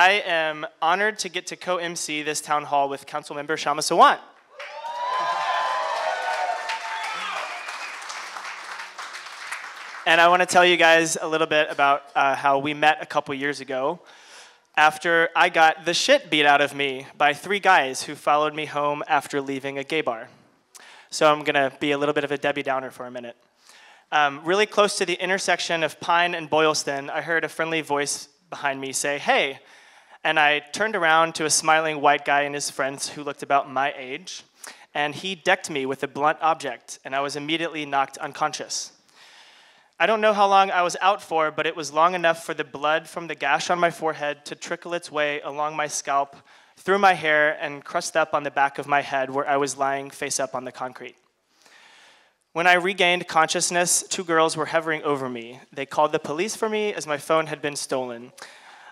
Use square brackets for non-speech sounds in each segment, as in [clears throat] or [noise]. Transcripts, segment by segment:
I am honored to get to co-MC this town hall with Councilmember Kshama Sawant. and I want to tell you guys a little bit about uh, how we met a couple years ago after I got the shit beat out of me by three guys who followed me home after leaving a gay bar. So I'm going to be a little bit of a Debbie Downer for a minute. Um, really close to the intersection of Pine and Boylston, I heard a friendly voice behind me say, Hey. And I turned around to a smiling white guy and his friends who looked about my age, and he decked me with a blunt object, and I was immediately knocked unconscious. I don't know how long I was out for, but it was long enough for the blood from the gash on my forehead to trickle its way along my scalp, through my hair, and crust up on the back of my head where I was lying face up on the concrete. When I regained consciousness, two girls were hovering over me. They called the police for me as my phone had been stolen.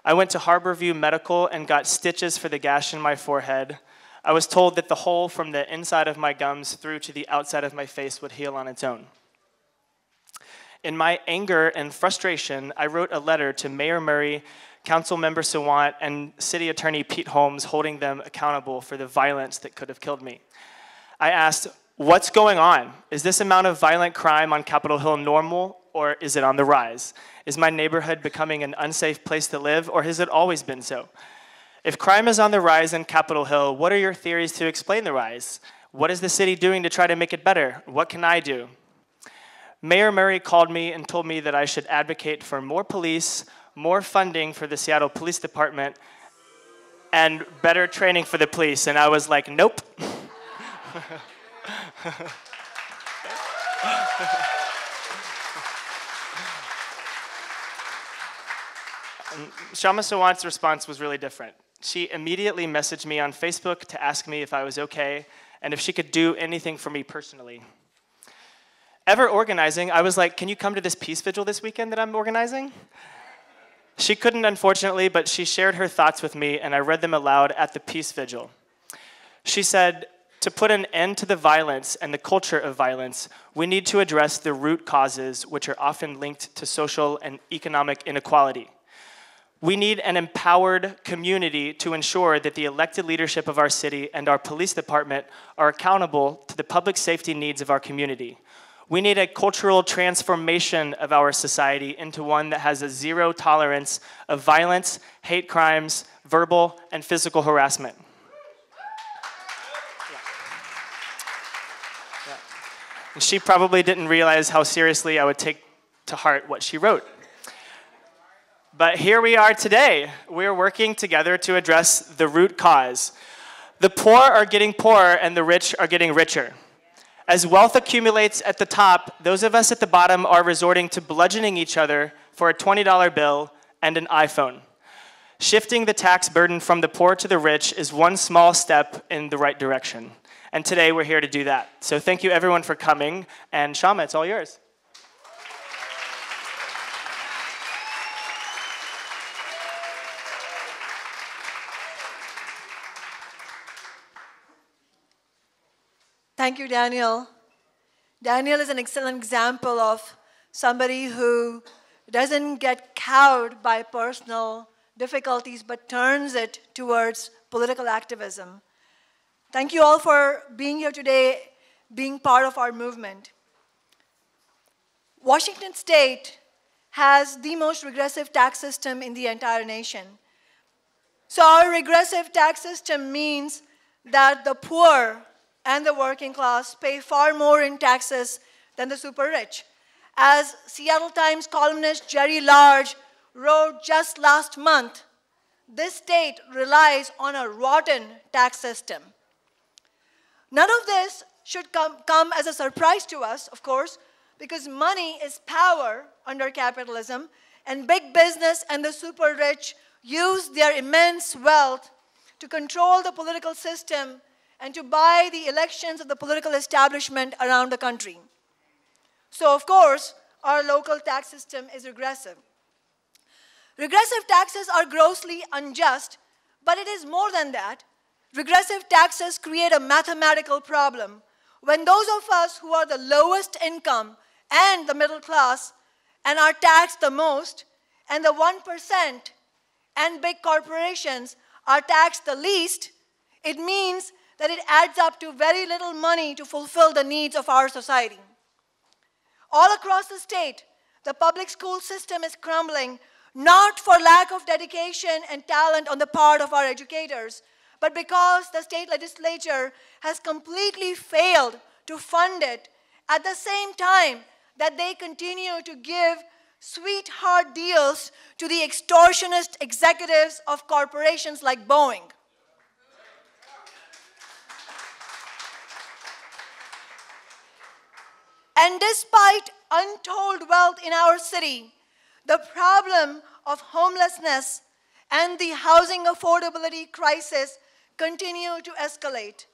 I went to Harborview Medical and got stitches for the gash in my forehead. I was told that the hole from the inside of my gums through to the outside of my face would heal on its own. In my anger and frustration, I wrote a letter to Mayor Murray, Council Member Sawant, and City Attorney Pete Holmes, holding them accountable for the violence that could have killed me. I asked, What's going on? Is this amount of violent crime on Capitol Hill normal, or is it on the rise? Is my neighborhood becoming an unsafe place to live, or has it always been so? If crime is on the rise in Capitol Hill, what are your theories to explain the rise? What is the city doing to try to make it better? What can I do? Mayor Murray called me and told me that I should advocate for more police, more funding for the Seattle Police Department, and better training for the police. And I was like, nope. [laughs] Kshama Sawant's response was really different. She immediately messaged me on Facebook to ask me if I was okay and if she could do anything for me personally. Ever organizing, I was like, Can you come to this peace vigil this weekend that I'm organizing? She couldn't, unfortunately, but she shared her thoughts with me, and I read them aloud at the peace vigil. She said, to put an end to the violence and the culture of violence, we need to address the root causes, which are often linked to social and economic inequality. We need an empowered community to ensure that the elected leadership of our city and our police department are accountable to the public safety needs of our community. We need a cultural transformation of our society into one that has a zero tolerance of violence, hate crimes, verbal, and physical harassment. And she probably didn't realize how seriously I would take to heart what she wrote. But here we are today. We're working together to address the root cause. The poor are getting poorer and the rich are getting richer. As wealth accumulates at the top, those of us at the bottom are resorting to bludgeoning each other for a $20 bill and an iPhone. Shifting the tax burden from the poor to the rich is one small step in the right direction. And today we're here to do that. So thank you everyone for coming. And Kshama, it's all yours. Thank you, Daniel. Daniel is an excellent example of somebody who doesn't get cowed by personal difficulties but turns it towards political activism. Thank you all for being here today, being part of our movement. Washington State has the most regressive tax system in the entire nation. So, our regressive tax system means that the poor and the working class pay far more in taxes than the super rich. As Seattle Times columnist Jerry Large wrote just last month, this state relies on a rotten tax system. None of this should come, come as a surprise to us, of course, because money is power under capitalism, and big business and the super rich use their immense wealth to control the political system and to buy the elections of the political establishment around the country. So, of course, our local tax system is regressive. Regressive taxes are grossly unjust, but it is more than that. Regressive taxes create a mathematical problem. When those of us who are the lowest income and the middle class and are taxed the most, and the 1% and big corporations are taxed the least, it means that it adds up to very little money to fulfill the needs of our society. All across the state, the public school system is crumbling, not for lack of dedication and talent on the part of our educators, but because the state legislature has completely failed to fund it at the same time that they continue to give sweetheart deals to the extortionist executives of corporations like Boeing. And despite untold wealth in our city, the problem of homelessness and the housing affordability crisis continue to escalate.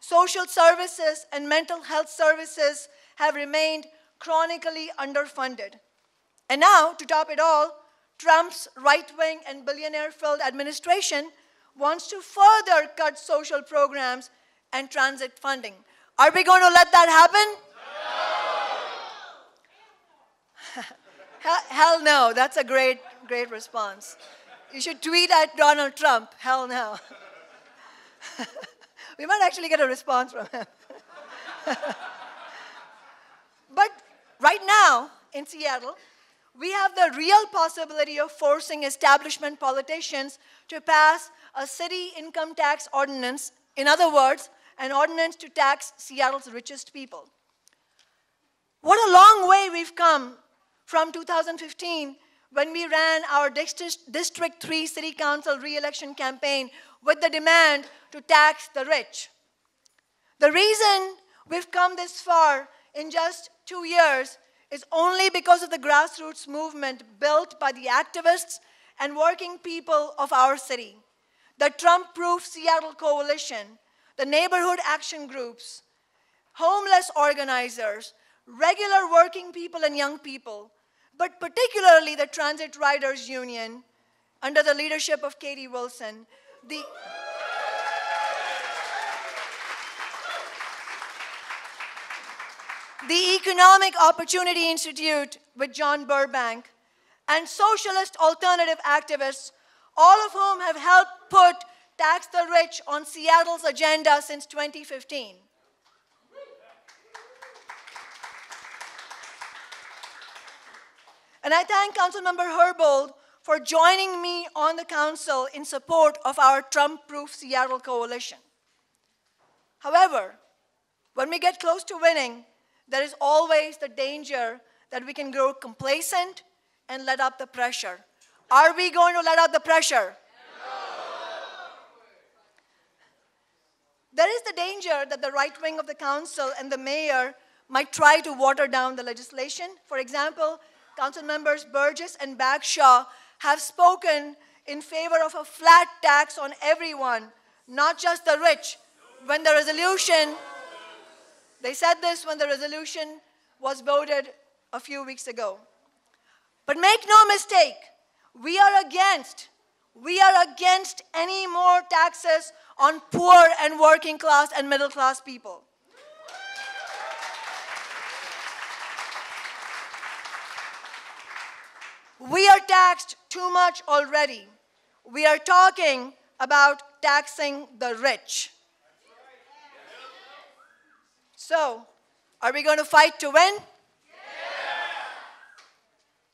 Social services and mental health services have remained chronically underfunded. And now, to top it all, Trump's right wing and billionaire filled administration wants to further cut social programs and transit funding. Are we going to let that happen? Hell, hell no. That's a great, great response. You should tweet at Donald Trump. Hell no. [laughs] we might actually get a response from him. [laughs] but right now in Seattle, we have the real possibility of forcing establishment politicians to pass a city income tax ordinance. In other words, an ordinance to tax Seattle's richest people. What a long way we've come from 2015 when we ran our District 3 City Council re-election campaign with the demand to tax the rich. The reason we've come this far in just two years is only because of the grassroots movement built by the activists and working people of our city. The Trump Proof Seattle Coalition, the neighborhood action groups, homeless organizers, regular working people and young people, but particularly the Transit Riders Union, under the leadership of Katie Wilson, the the Economic Opportunity Institute with John Burbank, and socialist alternative activists, all of whom have helped put Tax the Rich on Seattle's agenda since 2015. And I thank Councilmember Herbold for joining me on the council in support of our Trump-proof Seattle coalition. However, when we get close to winning, there is always the danger that we can grow complacent and let up the pressure. Are we going to let out the pressure? There is the danger that the right wing of the council and the mayor might try to water down the legislation. For example, Council members Burgess and Bagshaw have spoken in favor of a flat tax on everyone, not just the rich. When the resolution, they said this when the resolution was voted a few weeks ago. But make no mistake, we are against, we are against any more taxes on poor and working class and middle class people. We are taxed too much already. We are talking about taxing the rich. So, are we going to fight to win?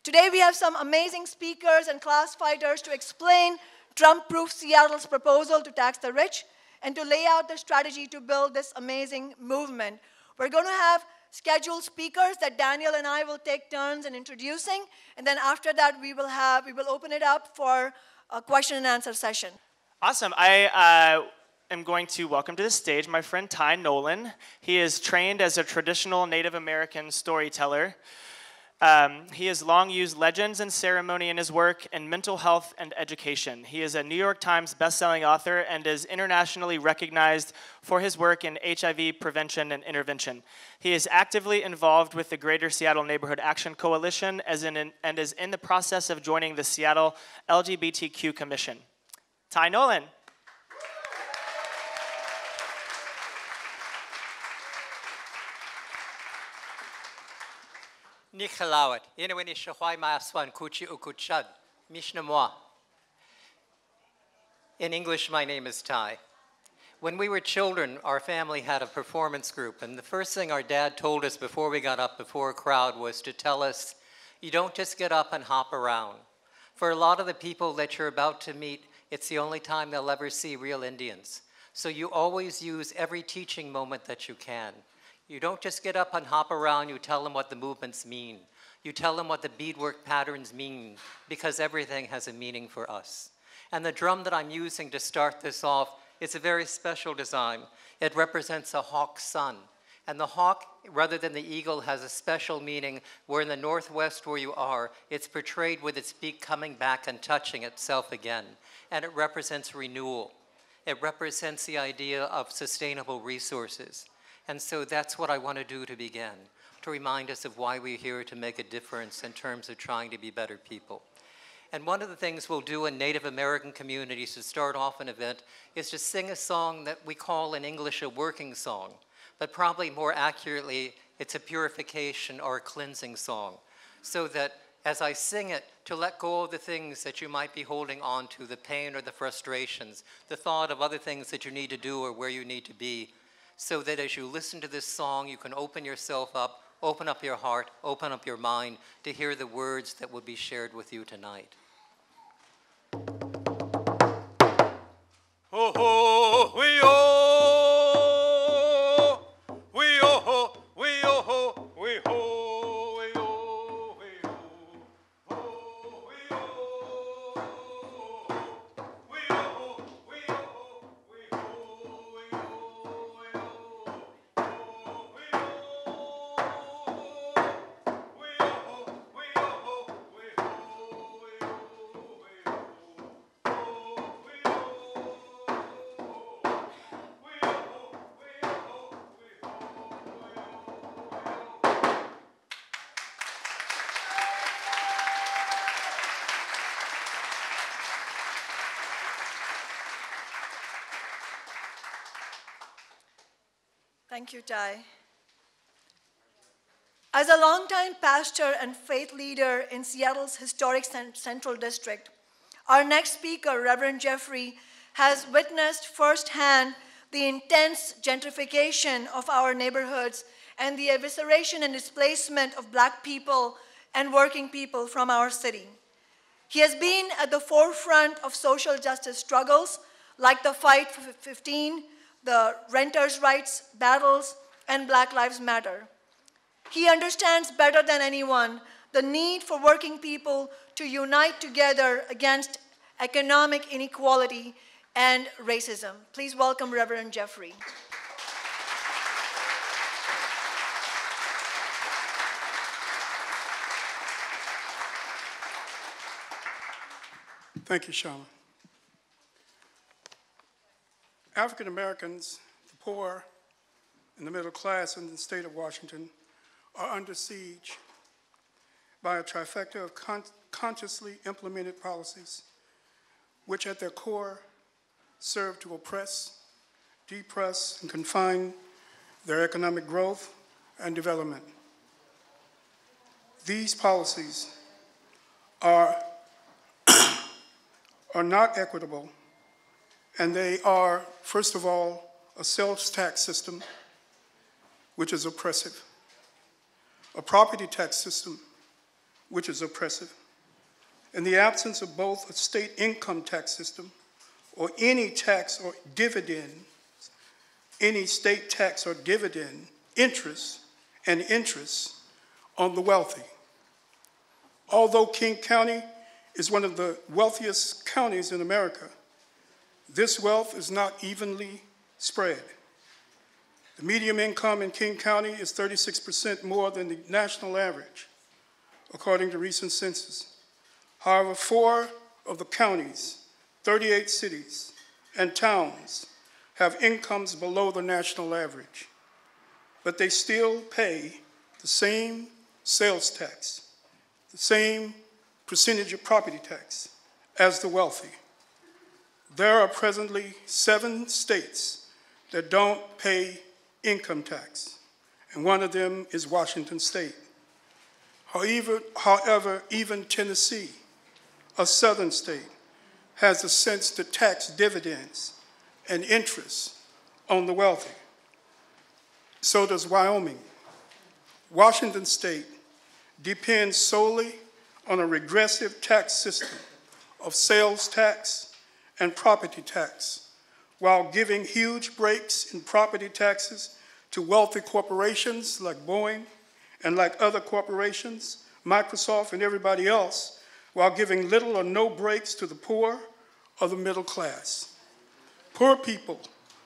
Today we have some amazing speakers and class fighters to explain Trump-proof Seattle's proposal to tax the rich and to lay out the strategy to build this amazing movement. We're going to have scheduled speakers that Daniel and I will take turns in introducing. And then after that, we will have, we will open it up for a question and answer session. Awesome. I uh, am going to welcome to the stage my friend Ty Nolan. He is trained as a traditional Native American storyteller. Um, he has long used legends and ceremony in his work in mental health and education. He is a New York Times bestselling author and is internationally recognized for his work in HIV prevention and intervention. He is actively involved with the Greater Seattle Neighborhood Action Coalition as in, and is in the process of joining the Seattle LGBTQ Commission. Ty Nolan. Nikhalawat, Inawini Shahwai Maaswan Kuchi Ukuchad, Mishnamwa. In English, my name is Ty. When we were children, our family had a performance group, and the first thing our dad told us before we got up before a crowd was to tell us, you don't just get up and hop around. For a lot of the people that you're about to meet, it's the only time they'll ever see real Indians. So you always use every teaching moment that you can. You don't just get up and hop around, you tell them what the movements mean. You tell them what the beadwork patterns mean, because everything has a meaning for us. And the drum that I'm using to start this off is a very special design. It represents a hawk sun. And the hawk, rather than the eagle, has a special meaning where in the northwest where you are, it's portrayed with its beak coming back and touching itself again. And it represents renewal. It represents the idea of sustainable resources. And so that's what I want to do to begin, to remind us of why we're here to make a difference in terms of trying to be better people. And one of the things we'll do in Native American communities to start off an event is to sing a song that we call in English a working song, but probably more accurately, it's a purification or a cleansing song, so that as I sing it, to let go of the things that you might be holding on to, the pain or the frustrations, the thought of other things that you need to do or where you need to be, so that as you listen to this song, you can open yourself up, open up your heart, open up your mind to hear the words that will be shared with you tonight. We Thank you, Ty. As a longtime pastor and faith leader in Seattle's historic Central District, our next speaker, Reverend Jeffrey, has witnessed firsthand the intense gentrification of our neighborhoods and the evisceration and displacement of black people and working people from our city. He has been at the forefront of social justice struggles like the Fight for 15, the renters' rights battles, and Black Lives Matter. He understands better than anyone the need for working people to unite together against economic inequality and racism. Please welcome Reverend Jeffrey. Thank you, Shauna. African Americans, the poor, and the middle class in the state of Washington are under siege by a trifecta of con- consciously implemented policies, which at their core serve to oppress, depress, and confine their economic growth and development. These policies are [coughs] are not equitable, and they are, first of all, a sales tax system, which is oppressive, a property tax system, which is oppressive. In the absence of both a state income tax system or any tax or dividend, any state tax or dividend interest and interest on the wealthy. Although King County is one of the wealthiest counties in America. This wealth is not evenly spread. The median income in King County is 36% more than the national average, according to recent census. However, four of the counties, 38 cities, and towns have incomes below the national average, but they still pay the same sales tax, the same percentage of property tax as the wealthy. There are presently seven states that don't pay income tax, and one of them is Washington State. However, however, even Tennessee, a southern state, has a sense to tax dividends and interest on the wealthy. So does Wyoming. Washington state depends solely on a regressive tax system of sales tax and property tax, while giving huge breaks in property taxes to wealthy corporations like Boeing and like other corporations, Microsoft and everybody else, while giving little or no breaks to the poor or the middle class. Poor people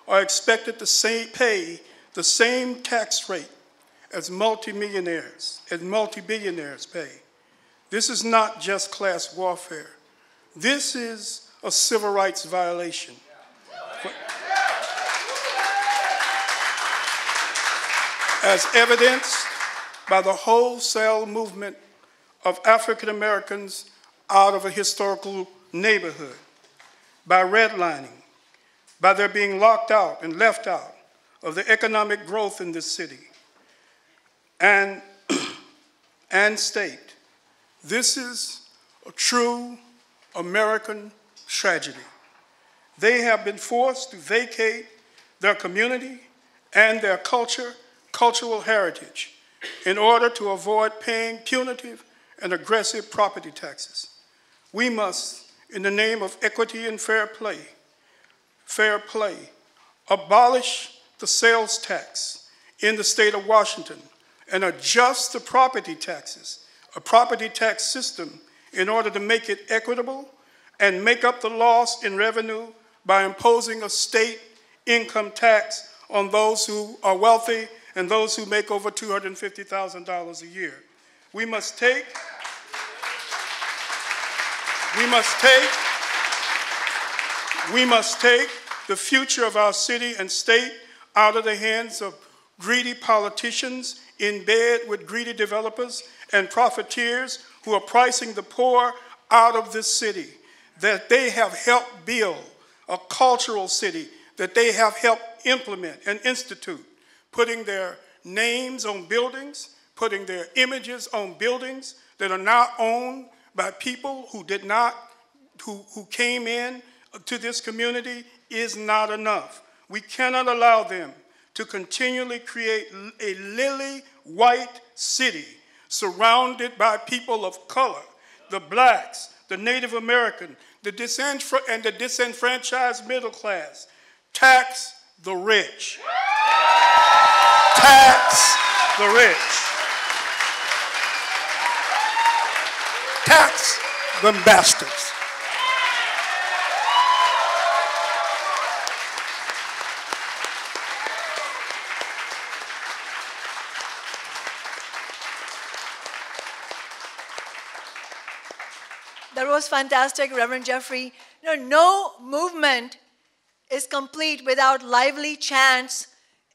are expected to say, pay the same tax rate as multimillionaires, as multi-billionaires pay. This is not just class warfare. This is a civil rights violation. As evidenced by the wholesale movement of African Americans out of a historical neighborhood, by redlining, by their being locked out and left out of the economic growth in this city and, [clears throat] and state. This is a true American tragedy. They have been forced to vacate their community and their culture, cultural heritage in order to avoid paying punitive and aggressive property taxes. We must, in the name of equity and fair play, fair play, abolish the sales tax in the state of Washington and adjust the property taxes, a property tax system, in order to make it equitable and make up the loss in revenue by imposing a state income tax on those who are wealthy and those who make over $250,000 a year. We must take, we must take, we must take the future of our city and state out of the hands of greedy politicians in bed with greedy developers and profiteers who are pricing the poor out of this city, that they have helped build a cultural city, that they have helped implement and institute, putting their names on buildings, putting their images on buildings that are now owned by people who did not, who, who came in to this community is not enough. We cannot allow them to continually create a lily white city surrounded by people of color, the blacks, the Native American, the disenfra- and the disenfranchised middle class. Tax the rich. Tax the rich. Tax them bastards. That was fantastic, Reverend Jeffrey. You know, no movement is complete without lively chants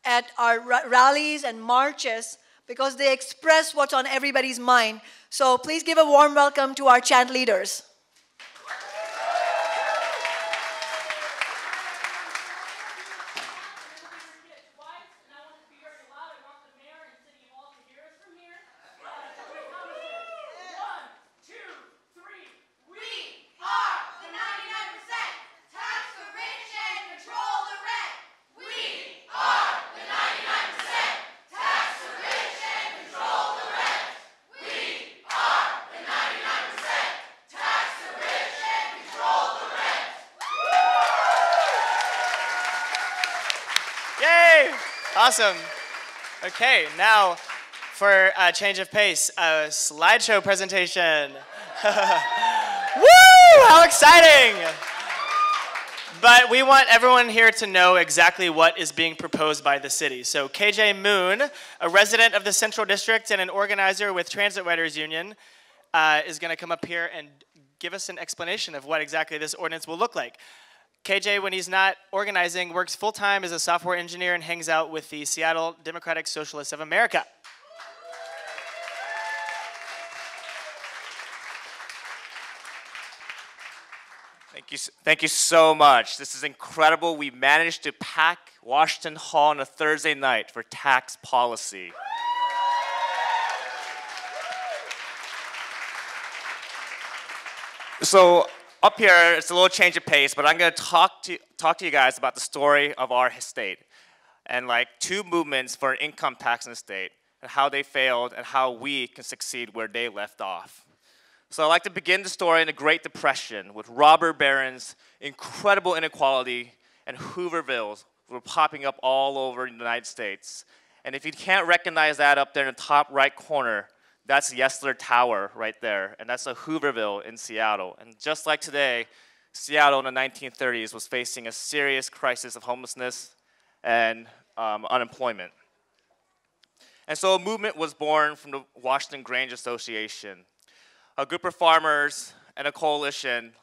at our ra- rallies and marches because they express what's on everybody's mind. So please give a warm welcome to our chant leaders. Awesome. Okay, now for a change of pace, a slideshow presentation. [laughs] Woo! How exciting! But we want everyone here to know exactly what is being proposed by the city. So KJ Moon, a resident of the Central District and an organizer with Transit Riders Union, uh, is going to come up here and give us an explanation of what exactly this ordinance will look like. KJ, when he's not organizing, works full time as a software engineer and hangs out with the Seattle Democratic Socialists of America. Thank you, thank you so much. This is incredible. We managed to pack Washington Hall on a Thursday night for tax policy. So, up here, it's a little change of pace, but I'm going to talk to talk to you guys about the story of our state and like two movements for an income tax in the state and how they failed and how we can succeed where they left off. So I'd like to begin the story in the Great Depression with robber barons, incredible inequality, and Hoovervilles were popping up all over the United States. And if you can't recognize that up there in the top right corner, that's Yesler Tower right there, and that's a Hooverville in Seattle. And just like today, Seattle in the 1930s was facing a serious crisis of homelessness and um, unemployment. And so a movement was born from the Washington Grange Association. A group of farmers and a coalition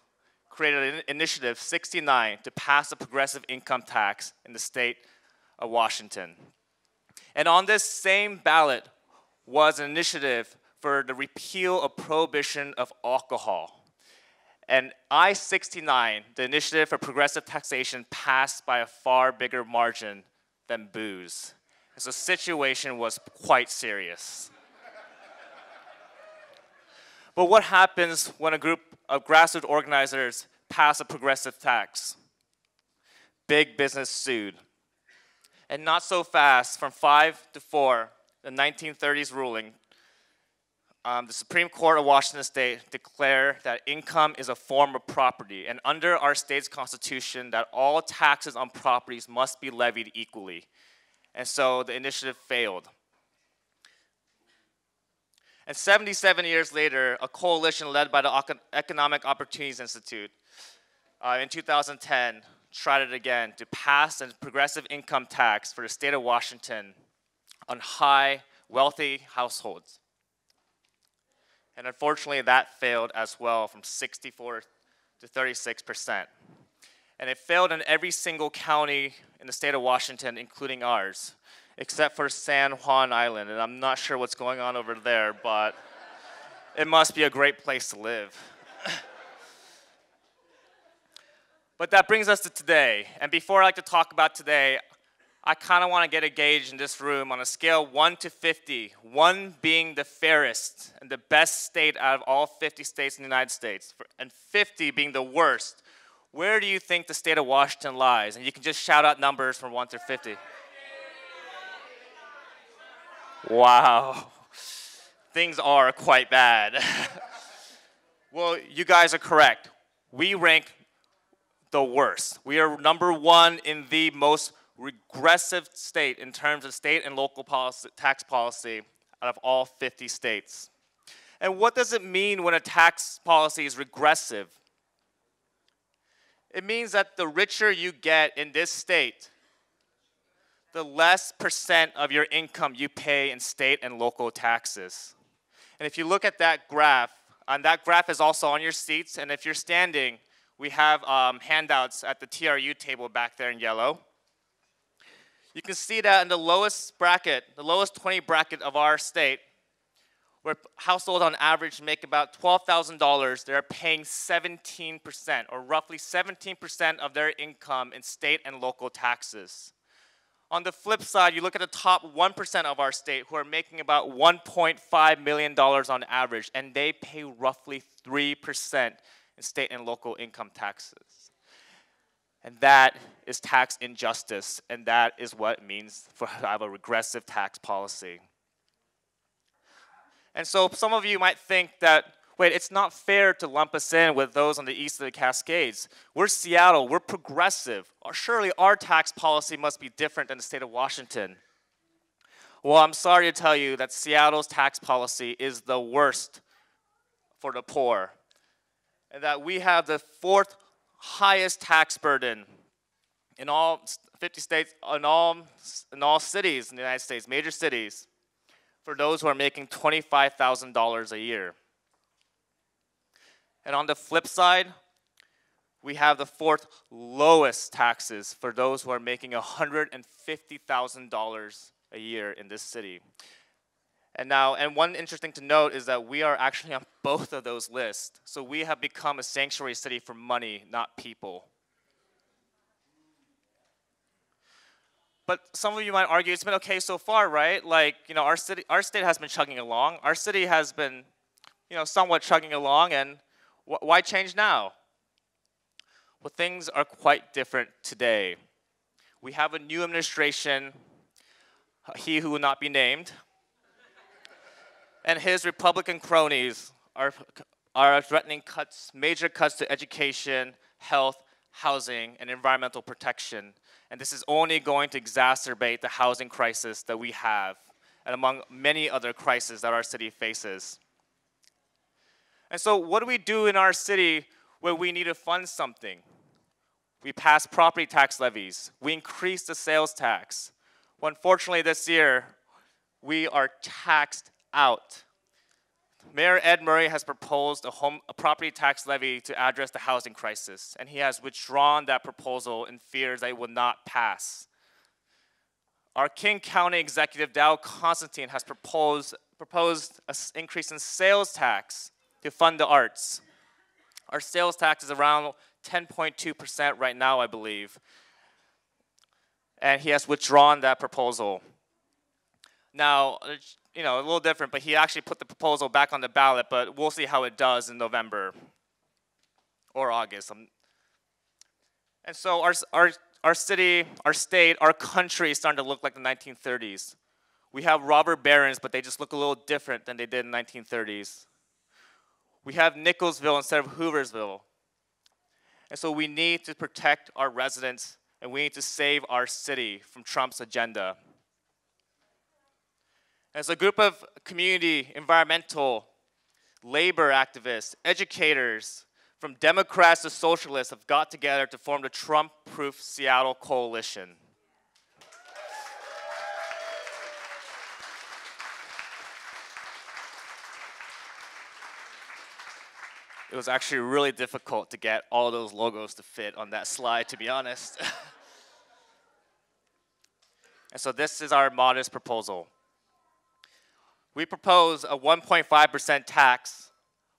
created an initiative 69 to pass a progressive income tax in the state of Washington. And on this same ballot was an initiative for the repeal of prohibition of alcohol. And I 69, the initiative for progressive taxation, passed by a far bigger margin than booze. So the situation was quite serious. but what happens when a group of grassroots organizers pass a progressive tax? Big business sued. And not so fast, from five to four, the 1930s ruling, um, the Supreme Court of Washington State declared that income is a form of property, and under our state's constitution, that all taxes on properties must be levied equally. And so the initiative failed. And 77 years later, a coalition led by the Economic Opportunities Institute uh, in 2010 tried it again to pass a progressive income tax for the state of Washington on high, wealthy households. And unfortunately, that failed as well from 64 to 36 percent. And it failed in every single county in the state of Washington, including ours, except for San Juan Island. And I'm not sure what's going on over there, but [laughs] it must be a great place to live. [laughs] but that brings us to today. And before I like to talk about today, I kind of want to get a gauge in this room on a scale 1 to 50, 1 being the fairest and the best state out of all 50 states in the United States, and 50 being the worst. Where do you think the state of Washington lies? And you can just shout out numbers from 1 through 50. Wow. Things are quite bad. [laughs] well, you guys are correct. We rank the worst. We are number one in the most regressive state in terms of state and local policy, tax policy out of all 50 states. And what does it mean when a tax policy is regressive? It means that the richer you get in this state, the less percent of your income you pay in state and local taxes. And if you look at that graph, and that graph is also on your seats, and if you're standing, we have um, handouts at the TRU table back there in yellow you can see that in the lowest bracket, the lowest 20 bracket of our state, where households on average make about $12,000, they're paying 17%, or roughly 17% of their income in state and local taxes. On the flip side, you look at the top 1% of our state who are making about $1.5 million on average, and they pay roughly 3% in state and local income taxes. And that is tax injustice, and that is what it means for [laughs] to have a regressive tax policy. And so some of you might think that, wait, it's not fair to lump us in with those on the east of the Cascades. We're Seattle, we're progressive. Uh, surely our tax policy must be different than the state of Washington. Well, I'm sorry to tell you that Seattle's tax policy is the worst for the poor, and that we have the fourth highest tax burden in all 50 states, in all, in all cities in the United States, major cities, for those who are making $25,000 a year. And on the flip side, we have the fourth lowest taxes for those who are making $150,000 a year in this city. And now, and one interesting to note is that we are actually [laughs] on both of those lists. So we have become a sanctuary city for money, not people. But some of you might argue it's been okay so far, right? Like, you know, our city, our state has been chugging along. Our city has been, you know, somewhat chugging along, and wh why change now? Well, things are quite different today. We have a new administration, he who will not be named, and his Republican cronies are, are threatening cuts, major cuts to education, health, housing, and environmental protection. And this is only going to exacerbate the housing crisis that we have, and among many other crises that our city faces. And so, what do we do in our city where we need to fund something? We pass property tax levies, we increase the sales tax. Well, unfortunately, this year, we are taxed out. Mayor Ed Murray has proposed a, home, a property tax levy to address the housing crisis, and he has withdrawn that proposal in fears that it will not pass. Our King County Executive Dow Constantine has proposed, proposed an increase in sales tax to fund the arts. Our sales tax is around 10.2% right now, I believe. And he has withdrawn that proposal. Now, uh, you know, a little different, but he actually put the proposal back on the ballot, but we'll see how it does in November or August. Um, and so our, our, our city, our state, our country is starting to look like the 1930s. We have robber barons, but they just look a little different than they did in the 1930s. We have Nickelsville instead of Hooversville. And so we need to protect our residents and we need to save our city from Trump's agenda. As a group of community, environmental, labor activists, educators, from Democrats to socialists have got together to form the Trump Proof Seattle Coalition. It was actually really difficult to get all those logos to fit on that slide, to be honest. [laughs] and so this is our modest proposal. We propose a 1.5% tax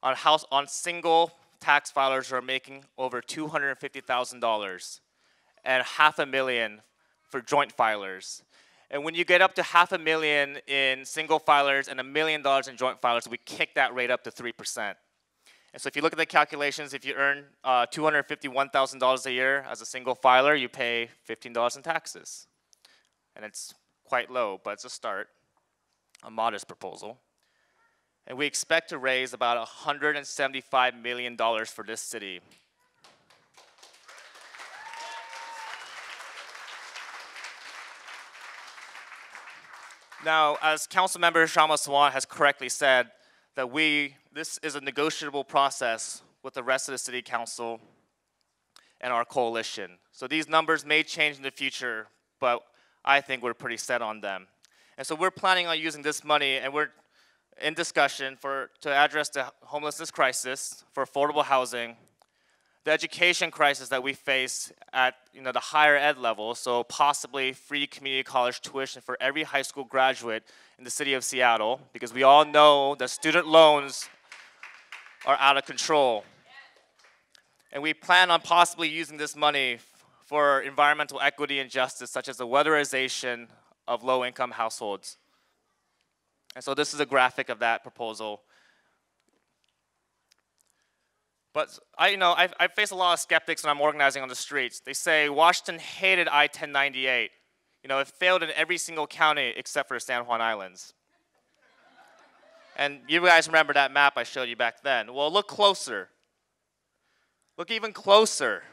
on house on single tax filers who are making over $250,000 and half a million for joint filers. And when you get up to half a million in single filers and a million dollars in joint filers, we kick that rate up to 3%. And so if you look at the calculations, if you earn uh, $251,000 a year as a single filer, you pay $15 in taxes. And it's quite low, but it's a start a modest proposal. And we expect to raise about $175 million for this city. Now, as Councilmember Kshama Sawant has correctly said, that we, this is a negotiable process with the rest of the city council and our coalition. So these numbers may change in the future, but I think we're pretty set on them. And so we're planning on using this money, and we're in discussion for, to address the homelessness crisis, for affordable housing, the education crisis that we face at you know, the higher ed level, so possibly free community college tuition for every high school graduate in the city of Seattle, because we all know that student loans are out of control. And we plan on possibly using this money for environmental equity and justice, such as the weatherization of low income households. And so this is a graphic of that proposal. But I, you know, I, I face a lot of skeptics when I'm organizing on the streets. They say Washington hated I-1098. You know, it failed in every single county except for the San Juan Islands. and you guys remember that map I showed you back then. Well, look closer. Look even closer.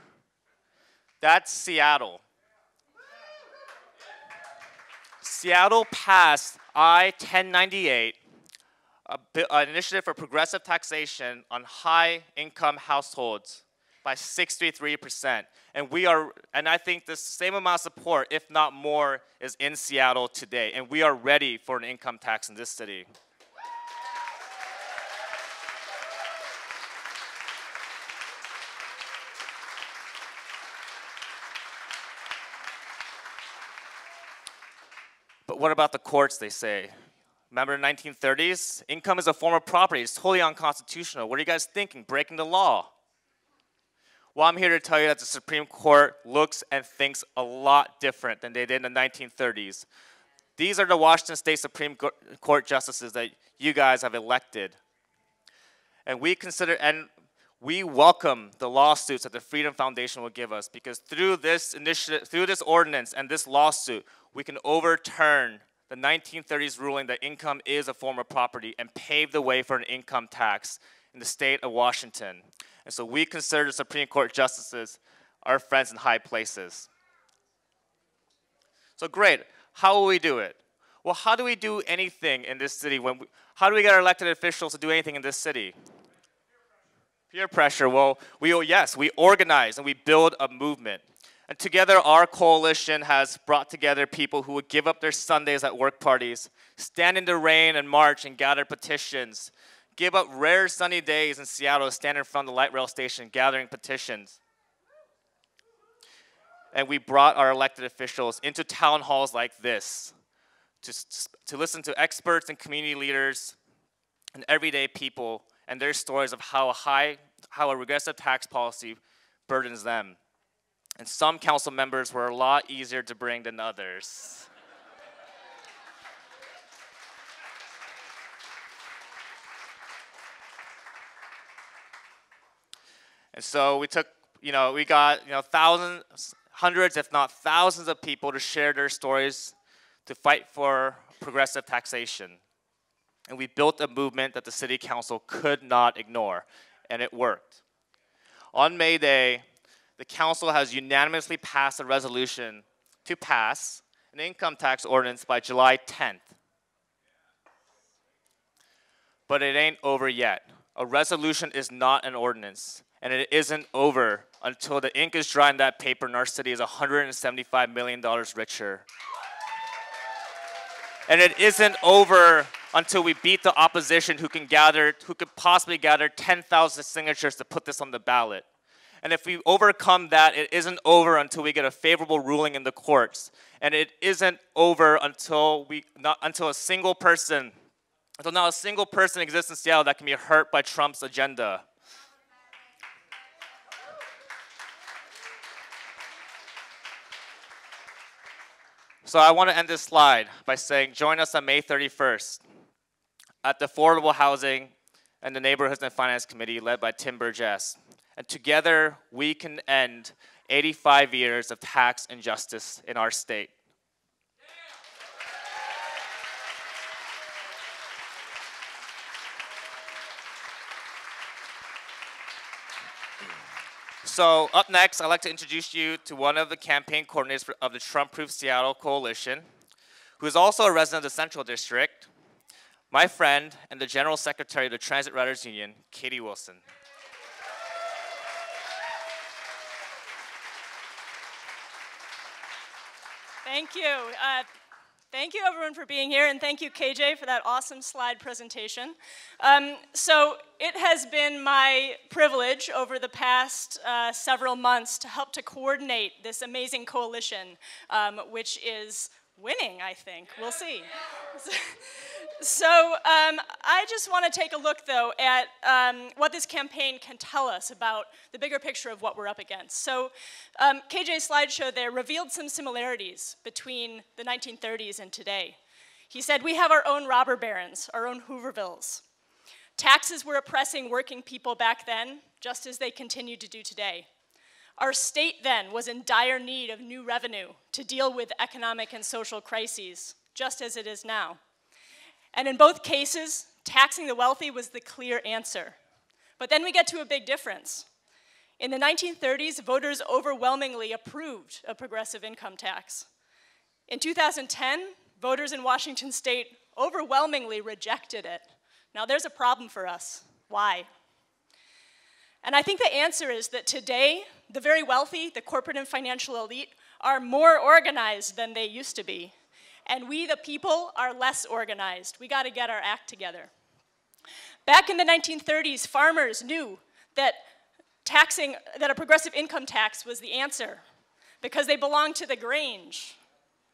That's Seattle. Seattle passed I 1098, an initiative for progressive taxation on high income households by 63%. And we are, and I think the same amount of support, if not more, is in Seattle today. And we are ready for an income tax in this city. But what about the courts, they say? Remember the 1930s? Income is a form of property. It's totally unconstitutional. What are you guys thinking? Breaking the law. Well, I'm here to tell you that the Supreme Court looks and thinks a lot different than they did in the 1930s. These are the Washington State Supreme Court justices that you guys have elected. And we consider, and we welcome the lawsuits that the Freedom Foundation will give us because through this initiative, through this ordinance and this lawsuit, we can overturn the 1930s ruling that income is a form of property and pave the way for an income tax in the state of Washington. And so we consider the Supreme Court justices our friends in high places. So great. How will we do it? Well, how do we do anything in this city? When we, how do we get our elected officials to do anything in this city? Peer pressure. Well, we yes, we organize and we build a movement. And together, our coalition has brought together people who would give up their Sundays at work parties, stand in the rain and march and gather petitions, give up rare sunny days in Seattle stand in front of the light rail station gathering petitions. And we brought our elected officials into town halls like this to, to listen to experts and community leaders and everyday people and their stories of how a high, how a regressive tax policy burdens them. And some council members were a lot easier to bring than others. and so we took, you know, we got, you know, thousands, hundreds, if not thousands of people to share their stories to fight for progressive taxation and we built a movement that the city council could not ignore, and it worked. On May Day, the council has unanimously passed a resolution to pass an income tax ordinance by July 10th. But it ain't over yet. A resolution is not an ordinance, and it isn't over until the ink is dry in that paper and our city is $175 million richer. And it isn't over until we beat the opposition who can gather, who could possibly gather 10,000 signatures to put this on the ballot. And if we overcome that, it isn't over until we get a favorable ruling in the courts. And it isn't over until we not until a single person, until not a single person exists in Seattle that can be hurt by Trump's agenda. So I want to end this slide by saying join us on May 31st at the Affordable Housing and the Neighborhoods and Finance Committee led by Tim Burgess. And together we can end 85 years of tax injustice in our state. So up next, I'd like to introduce you to one of the campaign coordinators of the Trump Proof Seattle Coalition, who is also a resident of the Central District, my friend and the General Secretary of the Transit Riders Union, Katie Wilson. Thank you. Uh, thank you, everyone, for being here, and thank you, KJ, for that awesome slide presentation. Um, so, it has been my privilege over the past uh, several months to help to coordinate this amazing coalition, um, which is winning, I think. We'll see. [laughs] So um, I just want to take a look, though, at um, what this campaign can tell us about the bigger picture of what we're up against. So um, KJ's slideshow there revealed some similarities between the 1930s and today. He said, we have our own robber barons, our own Hoovervilles. Taxes were oppressing working people back then, just as they continue to do today. Our state then was in dire need of new revenue to deal with economic and social crises, just as it is now. And in both cases, taxing the wealthy was the clear answer. But then we get to a big difference. In the 1930s, voters overwhelmingly approved a progressive income tax. In 2010, voters in Washington state overwhelmingly rejected it. Now, there's a problem for us. Why? And I think the answer is that today, the very wealthy, the corporate and financial elite, are more organized than they used to be and we, the people, are less organized. We got to get our act together. Back in the 1930s, farmers knew that taxing, that a progressive income tax was the answer because they belonged to the Grange.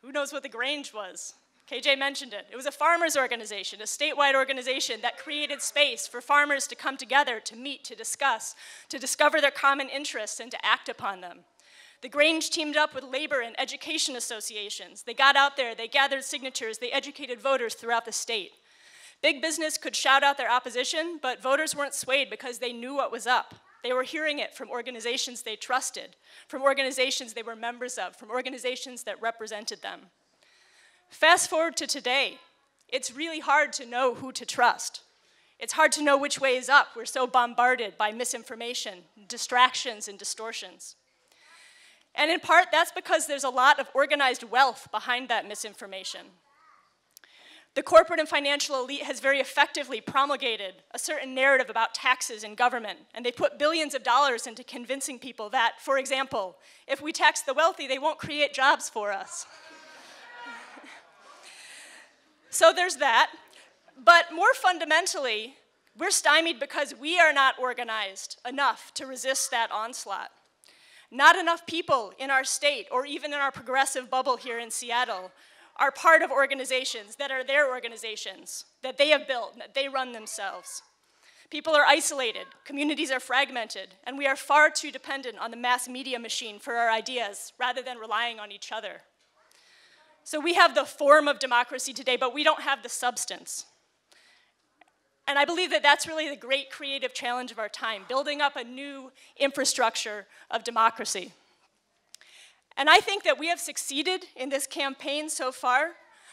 Who knows what the Grange was? KJ mentioned it. It was a farmers' organization, a statewide organization that created space for farmers to come together, to meet, to discuss, to discover their common interests, and to act upon them. The Grange teamed up with labor and education associations. They got out there, they gathered signatures, they educated voters throughout the state. Big business could shout out their opposition, but voters weren't swayed because they knew what was up. They were hearing it from organizations they trusted, from organizations they were members of, from organizations that represented them. Fast forward to today, it's really hard to know who to trust. It's hard to know which way is up. We're so bombarded by misinformation, distractions, and distortions. And in part, that's because there's a lot of organized wealth behind that misinformation. The corporate and financial elite has very effectively promulgated a certain narrative about taxes and government, and they put billions of dollars into convincing people that, for example, if we tax the wealthy, they won't create jobs for us. So there's that. But more fundamentally, we're stymied because we are not organized enough to resist that onslaught. Not enough people in our state or even in our progressive bubble here in Seattle are part of organizations that are their organizations, that they have built, that they run themselves. People are isolated, communities are fragmented, and we are far too dependent on the mass media machine for our ideas rather than relying on each other. So we have the form of democracy today, but we don't have the substance. And I believe that that's really the great creative challenge of our time, building up a new infrastructure of democracy. And I think that we have succeeded in this campaign so far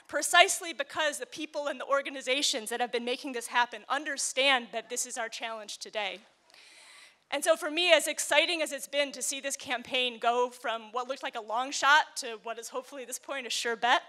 precisely because the people and the organizations that have been making this happen understand that this is our challenge today. And so for me, as exciting as it's been to see this campaign go from what looked like a long shot to what is hopefully at this point a sure bet,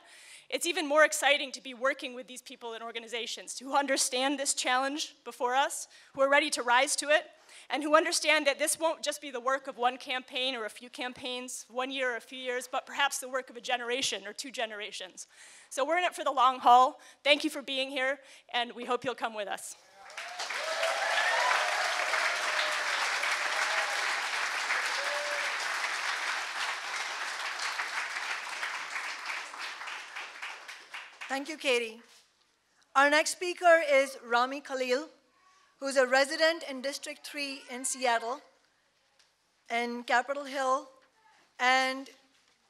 it's even more exciting to be working with these people and organizations who understand this challenge before us, who are ready to rise to it, and who understand that this won't just be the work of one campaign or a few campaigns, one year or a few years, but perhaps the work of a generation or two generations. So we're in it for the long haul. Thank you for being here, and we hope you'll come with us. Thank you, Katie. Our next speaker is Ramy Khalil who's a resident in District 3 in Seattle and Capitol Hill. And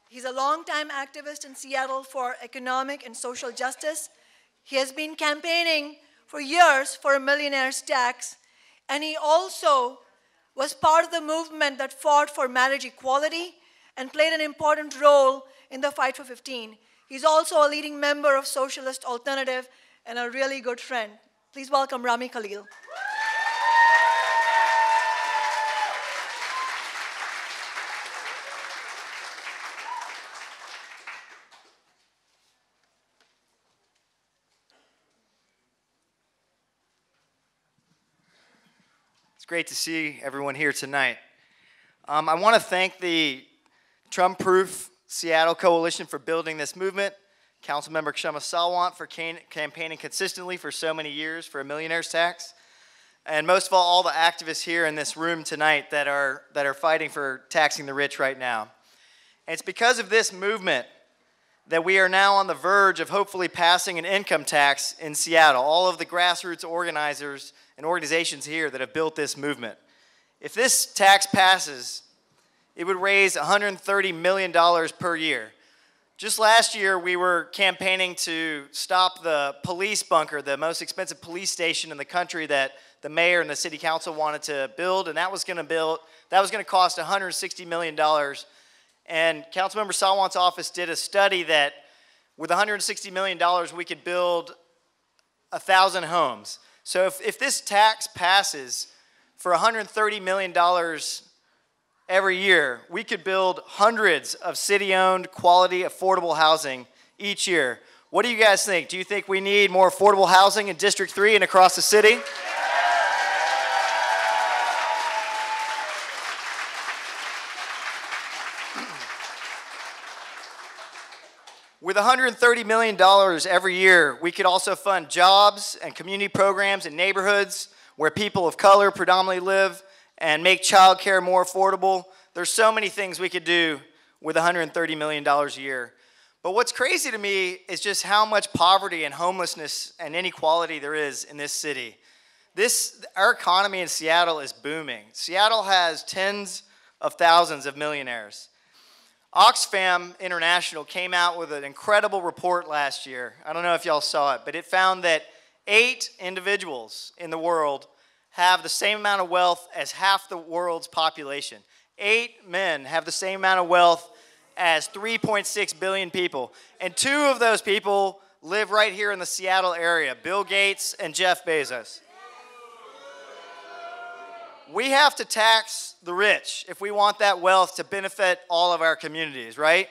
he's a longtime activist in Seattle for economic and social justice. He has been campaigning for years for a millionaire's tax. And he also was part of the movement that fought for marriage equality and played an important role in the fight for 15. He's also a leading member of Socialist Alternative and a really good friend. Please welcome Ramy Khalil. It's great to see everyone here tonight. Um, I want to thank the Trump Proof Seattle Coalition for building this movement Councilmember Kshama Sawant for campaigning consistently for so many years for a millionaire's tax. And most of all, all the activists here in this room tonight that are, that are fighting for taxing the rich right now. And it's because of this movement that we are now on the verge of hopefully passing an income tax in Seattle. All of the grassroots organizers and organizations here that have built this movement. If this tax passes, it would raise $130 million per year. Just last year, we were campaigning to stop the police bunker, the most expensive police station in the country that the mayor and the city council wanted to build, and that was going to build. That was going to cost 160 million dollars. And Councilmember Sawant's office did a study that, with 160 million dollars, we could build a thousand homes. So if, if this tax passes for 130 million dollars every year, we could build hundreds of city owned, quality, affordable housing each year. What do you guys think? Do you think we need more affordable housing in District 3 and across the city? With $130 million every year, we could also fund jobs and community programs in neighborhoods where people of color predominantly live and make childcare more affordable. There's so many things we could do with $130 million a year. But what's crazy to me is just how much poverty and homelessness and inequality there is in this city. This, our economy in Seattle is booming. Seattle has tens of thousands of millionaires. Oxfam International came out with an incredible report last year. I don't know if y'all saw it, but it found that eight individuals in the world have the same amount of wealth as half the world's population. Eight men have the same amount of wealth as 3.6 billion people. And two of those people live right here in the Seattle area Bill Gates and Jeff Bezos. We have to tax the rich if we want that wealth to benefit all of our communities, right?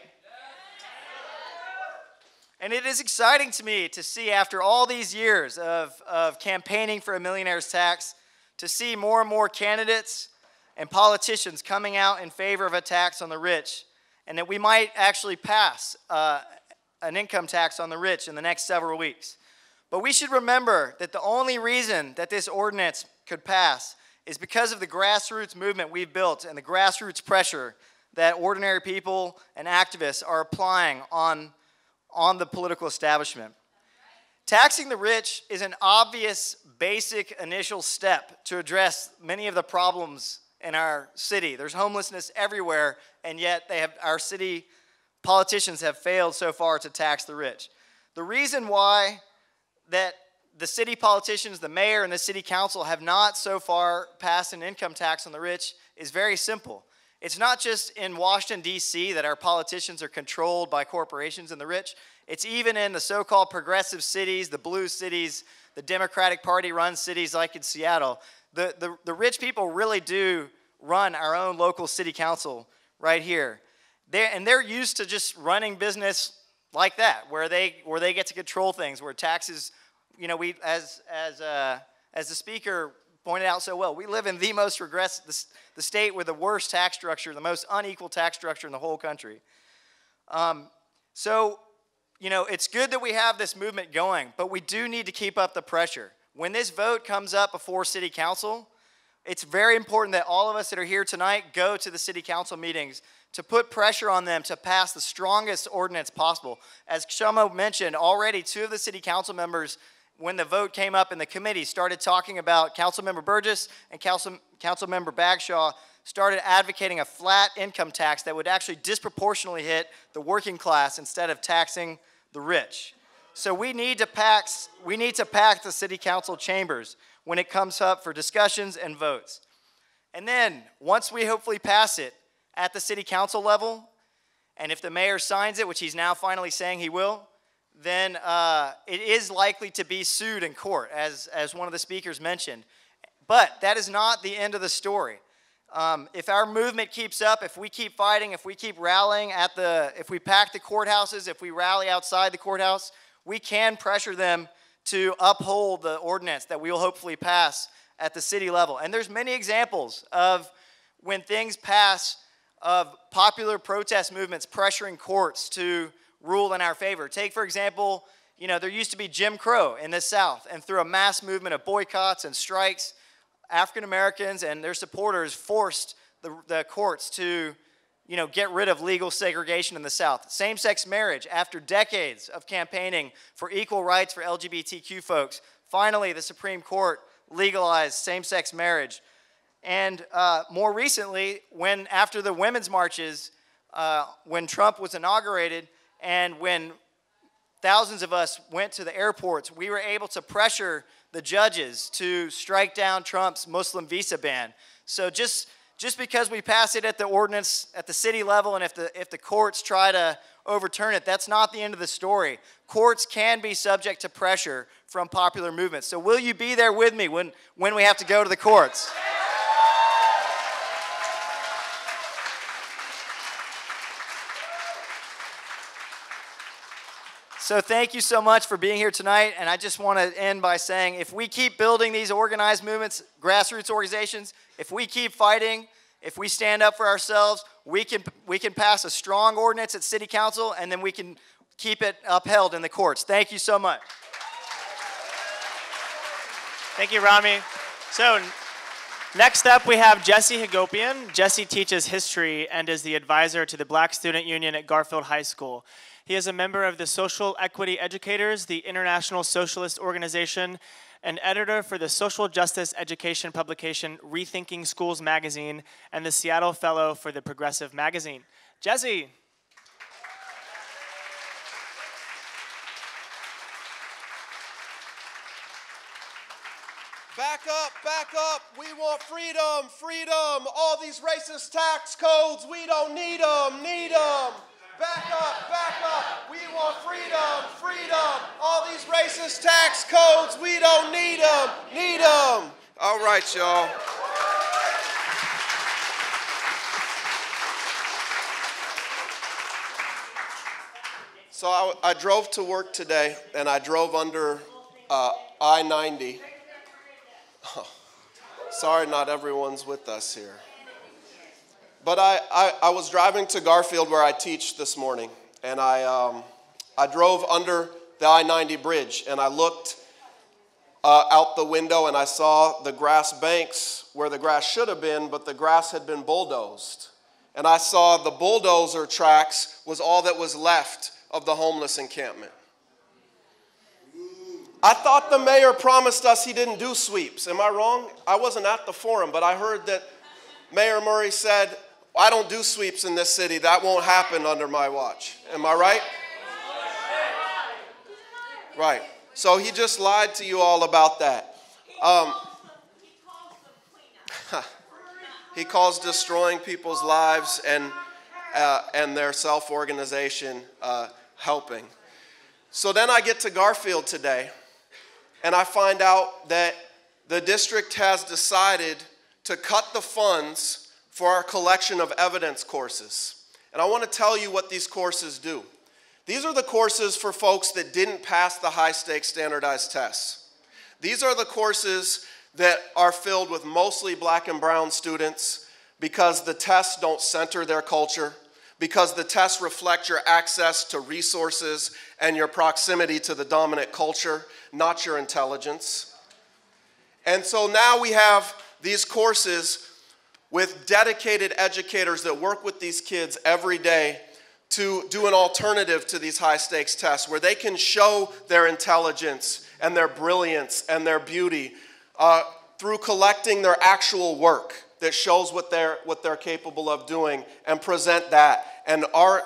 And it is exciting to me to see, after all these years of, of campaigning for a millionaire's tax, to see more and more candidates and politicians coming out in favor of a tax on the rich, and that we might actually pass uh, an income tax on the rich in the next several weeks. But we should remember that the only reason that this ordinance could pass is because of the grassroots movement we've built and the grassroots pressure that ordinary people and activists are applying on, on the political establishment. Taxing the rich is an obvious, basic initial step to address many of the problems in our city. There's homelessness everywhere, and yet they have, our city politicians have failed so far to tax the rich. The reason why that the city politicians, the mayor, and the city council have not so far passed an income tax on the rich is very simple. It's not just in Washington, D.C., that our politicians are controlled by corporations and the rich. It's even in the so called progressive cities, the blue cities, the Democratic Party run cities like in Seattle. The, the, the rich people really do run our own local city council right here. They're, and they're used to just running business like that, where they, where they get to control things, where taxes, you know, we, as, as, uh, as the speaker pointed out so well, we live in the most regressive, the, the state with the worst tax structure, the most unequal tax structure in the whole country. Um, so, you know, it's good that we have this movement going, but we do need to keep up the pressure. When this vote comes up before City Council, it's very important that all of us that are here tonight go to the City Council meetings to put pressure on them to pass the strongest ordinance possible. As Kshama mentioned, already two of the City Council members when the vote came up in the committee, started talking about Councilmember Burgess and Council, Councilmember Bagshaw started advocating a flat income tax that would actually disproportionately hit the working class instead of taxing the rich. So we need to pack, we need to pack the city council chambers when it comes up for discussions and votes. And then once we hopefully pass it at the city council level, and if the mayor signs it, which he's now finally saying he will, then uh, it is likely to be sued in court, as, as one of the speakers mentioned. But that is not the end of the story. Um, if our movement keeps up, if we keep fighting, if we keep rallying at the, if we pack the courthouses, if we rally outside the courthouse, we can pressure them to uphold the ordinance that we will hopefully pass at the city level. And there's many examples of when things pass of popular protest movements pressuring courts to rule in our favor. Take, for example, you know, there used to be Jim Crow in the South, and through a mass movement of boycotts and strikes, African Americans and their supporters forced the, the courts to, you know, get rid of legal segregation in the South. Same sex marriage, after decades of campaigning for equal rights for LGBTQ folks, finally the Supreme Court legalized same sex marriage. And uh, more recently, when after the women's marches, uh, when Trump was inaugurated, and when thousands of us went to the airports, we were able to pressure the judges to strike down Trump's Muslim visa ban. So just just because we pass it at the ordinance at the city level and if the if the courts try to overturn it, that's not the end of the story. Courts can be subject to pressure from popular movements. So will you be there with me when when we have to go to the courts? So thank you so much for being here tonight. And I just want to end by saying if we keep building these organized movements, grassroots organizations, if we keep fighting, if we stand up for ourselves, we can, we can pass a strong ordinance at City Council and then we can keep it upheld in the courts. Thank you so much. Thank you, Ramy. So next up, we have Jesse Hagopian. Jesse teaches history and is the advisor to the Black Student Union at Garfield High School. He is a member of the Social Equity Educators, the International Socialist Organization, and editor for the social justice education publication Rethinking Schools Magazine, and the Seattle Fellow for the Progressive Magazine. Jesse. Back up, back up. We want freedom, freedom. All these racist tax codes, we don't need them, need them. Back up, back up. We want freedom, freedom. All these racist tax codes, we don't need them, need them. All right, y'all. So I, I drove to work today and I drove under uh, I 90. [laughs] sorry, not everyone's with us here. But I, I, I, was driving to Garfield where I teach this morning, and I, um, I drove under the I 90 bridge, and I looked uh, out the window and I saw the grass banks where the grass should have been, but the grass had been bulldozed. And I saw the bulldozer tracks was all that was left of the homeless encampment. I thought the mayor promised us he didn't do sweeps. Am I wrong? I wasn't at the forum, but I heard that Mayor Murray said, I don't do sweeps in this city. That won't happen under my watch. Am I right? Right. So he just lied to you all about that. Um, [laughs] he calls destroying people's lives and, uh, and their self organization uh, helping. So then I get to Garfield today and I find out that the district has decided to cut the funds for our collection of evidence courses. And I want to tell you what these courses do. These are the courses for folks that didn't pass the high stakes standardized tests. These are the courses that are filled with mostly black and brown students because the tests don't center their culture, because the tests reflect your access to resources and your proximity to the dominant culture, not your intelligence. And so now we have these courses with dedicated educators that work with these kids every day to do an alternative to these high stakes tests where they can show their intelligence and their brilliance and their beauty uh, through collecting their actual work that shows what they're, what they're capable of doing and present that. And our,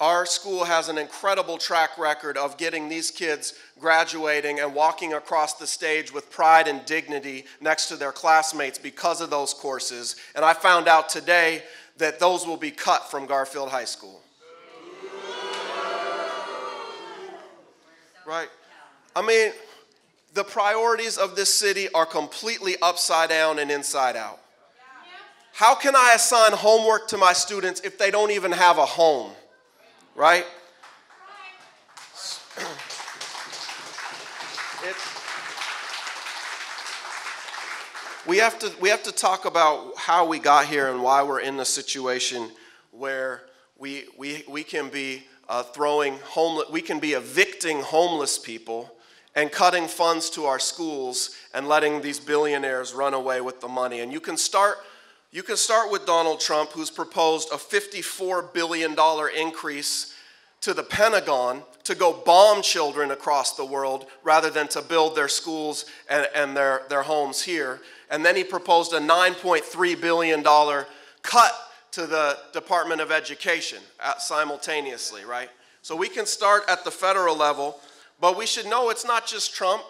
our school has an incredible track record of getting these kids graduating and walking across the stage with pride and dignity next to their classmates because of those courses. And I found out today that those will be cut from Garfield High School. Right? I mean, the priorities of this city are completely upside down and inside out. How can I assign homework to my students if they don't even have a home? Right? We, have to, we have to talk about how we got here and why we're in the situation where we, we, we can be uh, throwing homeless, we can be evicting homeless people and cutting funds to our schools and letting these billionaires run away with the money. And you can start you can start with Donald Trump, who's proposed a $54 billion increase to the Pentagon to go bomb children across the world rather than to build their schools and, and their, their homes here. And then he proposed a $9.3 billion cut to the Department of Education simultaneously, right? So we can start at the federal level, but we should know it's not just Trump,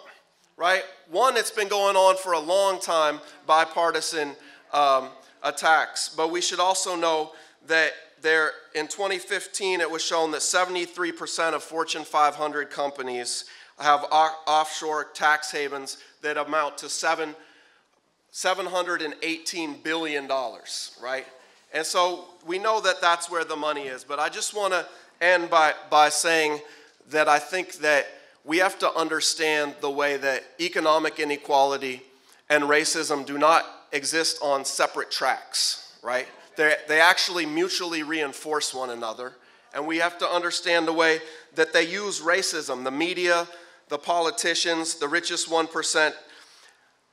right? One, it's been going on for a long time, bipartisan um, attacks. But we should also know that there, in 2015, it was shown that 73% of Fortune 500 companies have offshore tax havens that amount to seven, $718 billion, right? And so we know that that's where the money is. But I just want to end by, by saying that I think that we have to understand the way that economic inequality and racism do not exist on separate tracks, right? They're, they actually mutually reinforce one another. And we have to understand the way that they use racism, the media, the politicians, the richest 1%,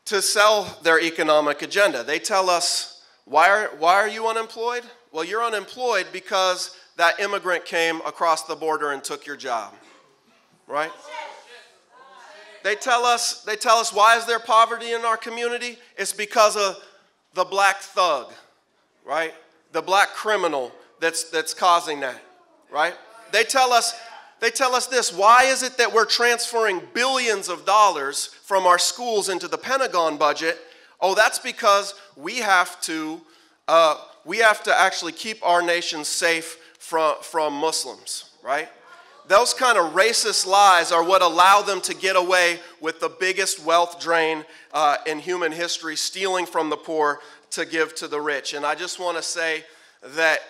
to sell their economic agenda. They tell us, why are, why are you unemployed? Well, you're unemployed because that immigrant came across the border and took your job, right? They tell us, they tell us why is there poverty in our community? It's because of the black thug, right? The black criminal that's, that's causing that, right? They tell us, They tell us this why is it that we're transferring billions of dollars from our schools into the Pentagon budget? Oh, that's because we have to, uh, we have to actually keep our nation safe from, from Muslims, right? Those kind of racist lies are what allow them to get away with the biggest wealth drain uh, in human history, stealing from the poor to give to the rich. And I just want to say that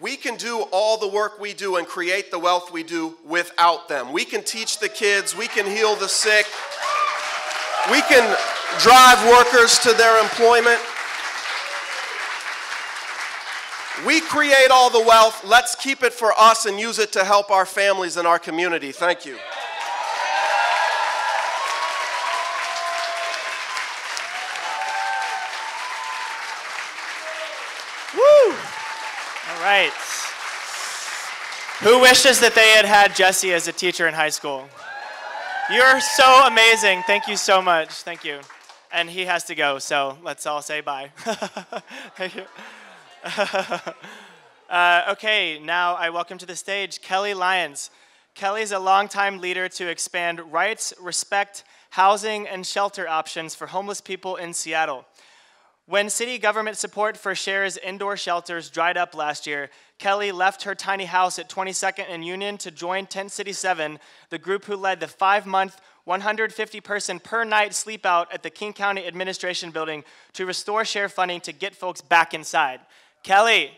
we can do all the work we do and create the wealth we do without them. We can teach the kids, we can heal the sick, we can drive workers to their employment. We create all the wealth. Let's keep it for us and use it to help our families and our community. Thank you. Woo! All right. Who wishes that they had had Jesse as a teacher in high school? You're so amazing. Thank you so much. Thank you. And he has to go, so let's all say bye. [laughs] Thank you. [laughs] uh, okay, now I welcome to the stage Kelly Lyons. Kelly is a longtime leader to expand rights, respect, housing, and shelter options for homeless people in Seattle. When city government support for Share's indoor shelters dried up last year, Kelly left her tiny house at 22nd and Union to join Tent City 7, the group who led the five month, 150 person per night sleep out at the King County Administration Building to restore share funding to get folks back inside. Kelly.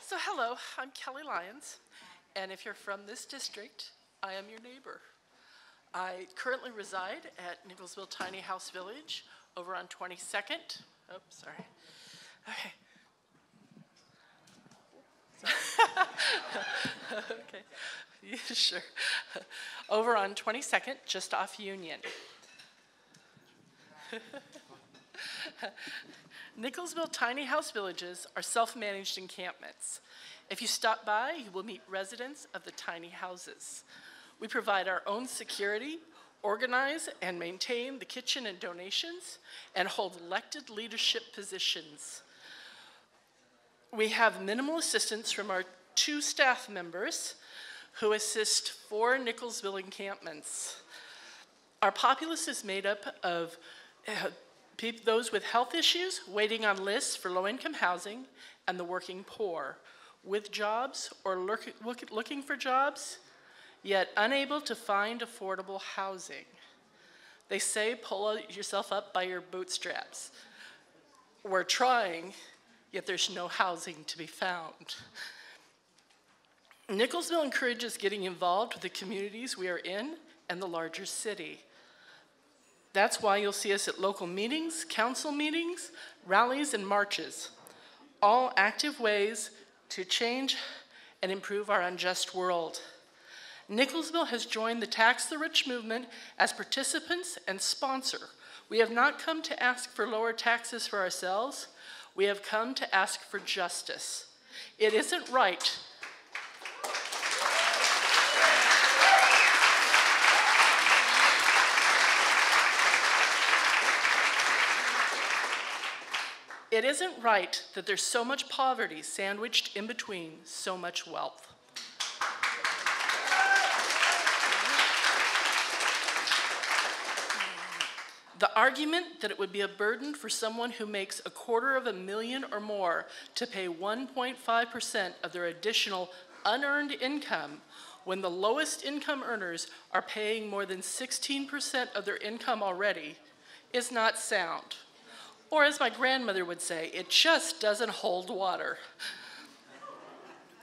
So, hello, I'm Kelly Lyons, and if you're from this district, I am your neighbor. I currently reside at Nickelsville Tiny House Village over on 22nd. Oh, sorry. Okay. [laughs] okay, [laughs] yeah, sure. [laughs] Over on 22nd, just off Union. Nickelsville tiny house villages are self-managed encampments. If you stop by, you will meet residents of the tiny houses. We provide our own security, organize and maintain the kitchen and donations, and hold elected leadership positions. We have minimal assistance from our two staff members who assist four Nickelsville encampments. Our populace is made up of uh, those with health issues waiting on lists for low-income housing and the working poor, with jobs or lurk- look- looking for jobs, yet unable to find affordable housing. They say pull yourself up by your bootstraps. We're trying, yet there's no housing to be found. Nickelsville encourages getting involved with the communities we are in and the larger city. That's why you'll see us at local meetings, council meetings, rallies, and marches. All active ways to change and improve our unjust world. Nickelsville has joined the Tax the Rich movement as participants and sponsor. We have not come to ask for lower taxes for ourselves. We have come to ask for justice. It isn't right It isn't right that there's so much poverty sandwiched in between so much wealth. The argument that it would be a burden for someone who makes a quarter of a million or more to pay 1.5% of their additional unearned income when the lowest income earners are paying more than 16% of their income already is not sound. Or as my grandmother would say, it just doesn't hold water.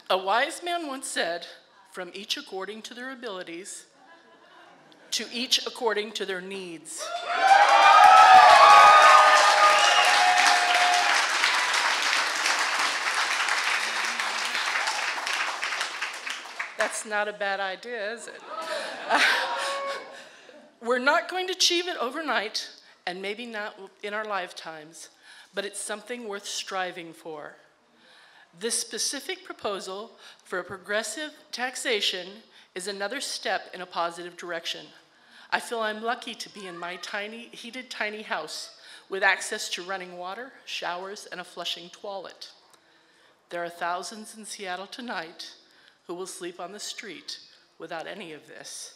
A wise man once said, from each according to their abilities, to each according to their needs. That's not a bad idea, is it? [laughs] We're not going to achieve it overnight, and maybe not in our lifetimes, but it's something worth striving for. This specific proposal for a progressive taxation is another step in a positive direction. I feel I'm lucky to be in my tiny, heated tiny house with access to running water, showers, and a flushing toilet. There are thousands in Seattle tonight who will sleep on the street without any of this.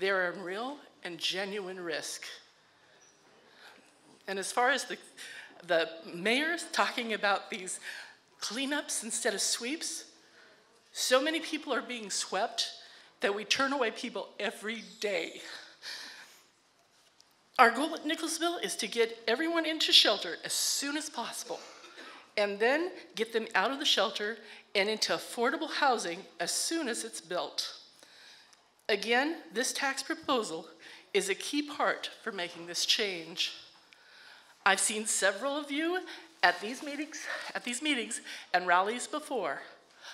They are in real and genuine risk. And as far as the, the mayor's talking about these cleanups instead of sweeps, so many people are being swept that we turn away people every day. Our goal at Nickelsville is to get everyone into shelter as soon as possible and then get them out of the shelter and into affordable housing as soon as it's built. Again, this tax proposal is a key part for making this change. I've seen several of you at these meetings, at these meetings and rallies before.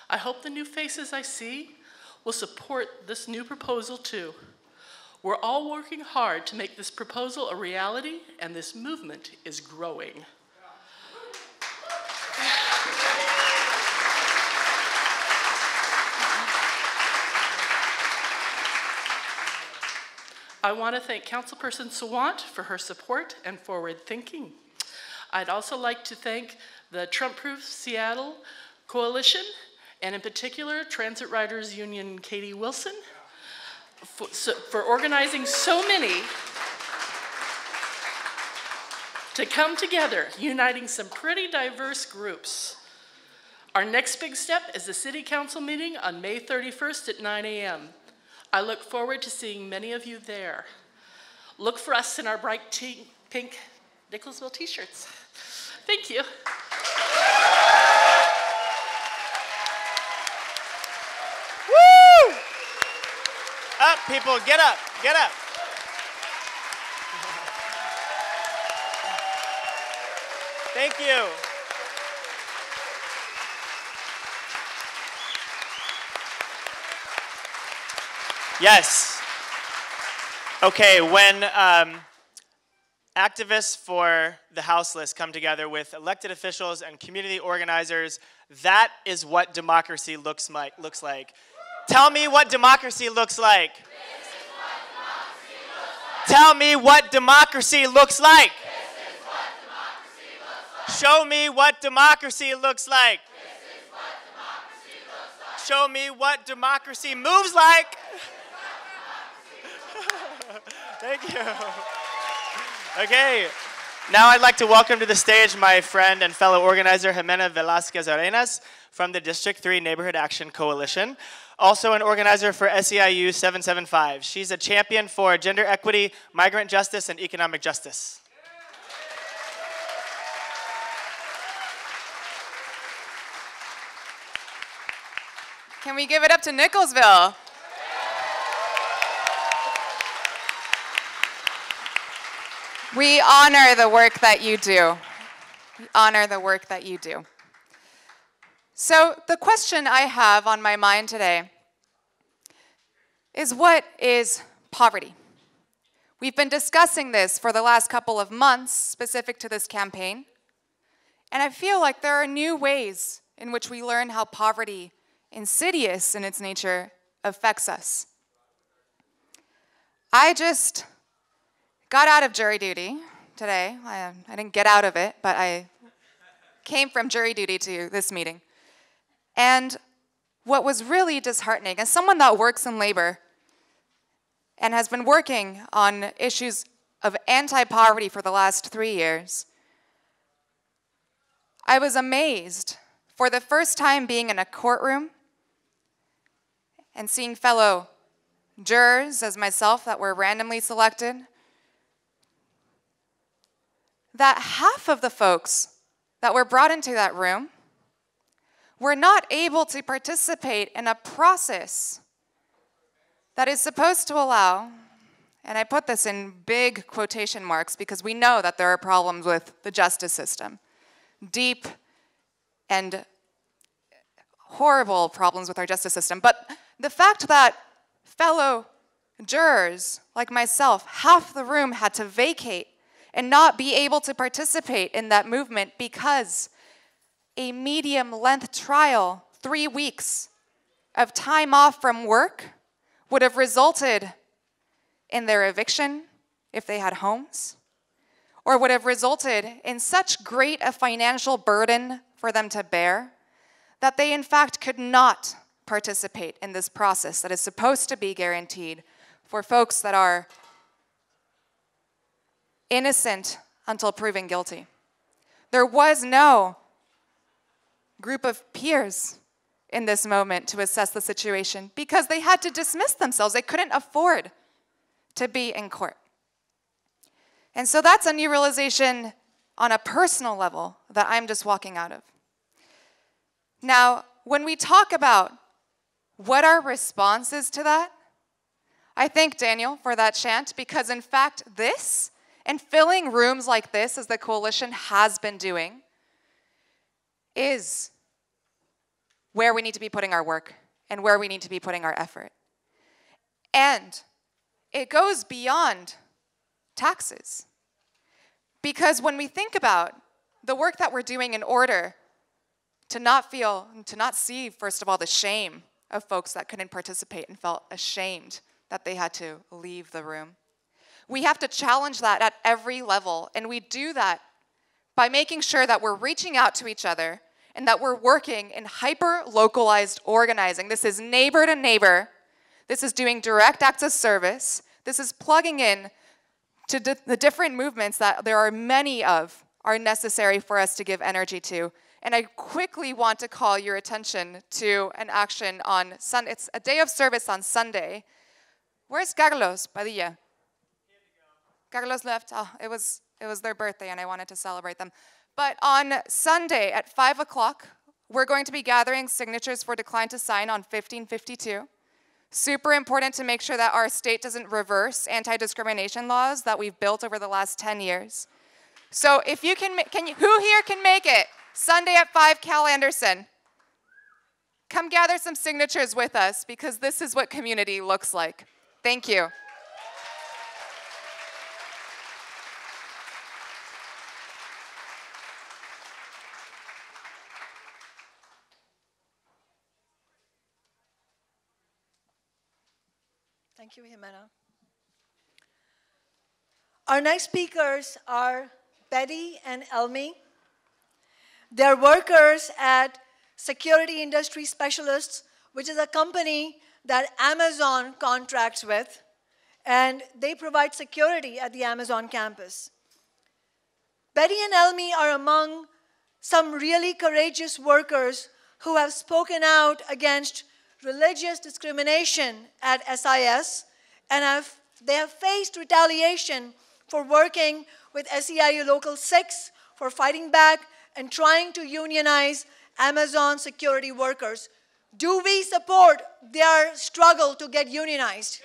I hope the new faces I see will support this new proposal too. We're all working hard to make this proposal a reality, and this movement is growing. I want to thank Councilperson Sawant for her support and forward thinking. I'd also like to thank the Trump Proof Seattle Coalition, and in particular, Transit Riders Union Katie Wilson, for, so, for organizing so many to come together, uniting some pretty diverse groups. Our next big step is the City Council meeting on May 31st at 9 a.m. I look forward to seeing many of you there. Look for us in our bright pink Nickelsville t-shirts. Thank you. Woo! Up, people, get up, get up. Thank you. Yes. Okay, when um, activists for the houseless come together with elected officials and community organizers, that is what democracy looks like. Looks like. Tell me what democracy looks like. Tell me what democracy looks like. Show me what democracy looks like. Show me what democracy moves like. [laughs] Thank you. Okay. Now I'd like to welcome to the stage my friend and fellow organizer Ximena Velazquez Arenas from the District 3 Neighborhood Action Coalition, also an organizer for SEIU 775. She's a champion for gender equity, migrant justice, and economic justice. Can we give it up to Nickelsville? We honor the work that you do. We honor the work that you do. So, the question I have on my mind today is what is poverty? We've been discussing this for the last couple of months, specific to this campaign, and I feel like there are new ways in which we learn how poverty, insidious in its nature, affects us. I just got out of jury duty today. I, I didn't get out of it, but I came from jury duty to this meeting. And what was really disheartening, as someone that works in labor and has been working on issues of anti poverty for the last three years, I was amazed for the first time being in a courtroom and seeing fellow jurors as myself that were randomly selected that half of the folks that were brought into that room were not able to participate in a process that is supposed to allow, and I put this in big quotation marks because we know that there are problems with the justice system, deep and horrible problems with our justice system. But the fact that fellow jurors like myself, half the room had to vacate and not be able to participate in that movement because a medium length trial, three weeks of time off from work, would have resulted in their eviction if they had homes, or would have resulted in such great a financial burden for them to bear that they, in fact, could not participate in this process that is supposed to be guaranteed for folks that are innocent until proven guilty. There was no group of peers in this moment to assess the situation because they had to dismiss themselves. They couldn't afford to be in court. And so that's a new realization on a personal level that I'm just walking out of. Now, when we talk about what our response is to that, I thank Daniel for that chant because, in fact, this and filling rooms like this, as the coalition has been doing, is where we need to be putting our work and where we need to be putting our effort. And it goes beyond taxes. Because when we think about the work that we're doing in order to not feel, to not see, first of all, the shame of folks that couldn't participate and felt ashamed that they had to leave the room. We have to challenge that at every level, and we do that by making sure that we're reaching out to each other and that we're working in hyper localized organizing. This is neighbor to neighbor. This is doing direct access service. This is plugging in to di- the different movements that there are many of are necessary for us to give energy to. And I quickly want to call your attention to an action on Sunday. It's a day of service on Sunday. Where's Carlos Padilla? Carlos left. Oh, it was it was their birthday, and I wanted to celebrate them. But on Sunday at 5 o'clock, we're going to be gathering signatures for decline to sign on 1552. Super important to make sure that our state doesn't reverse anti discrimination laws that we've built over the last 10 years. So if you can, can you, who here can make it? Sunday at 5, Cal Anderson. Come gather some signatures with us because this is what community looks like. Thank you. Thank you, Ximena. Our next speakers are Betty and Elmi. They're workers at Security Industry Specialists, which is a company that Amazon contracts with, and they provide security at the Amazon campus. Betty and Elmi are among some really courageous workers who have spoken out against religious discrimination at SIS and have, they have faced retaliation for working with SEIU Local 6 for fighting back and trying to unionize Amazon security workers. Do we support their struggle to get unionized?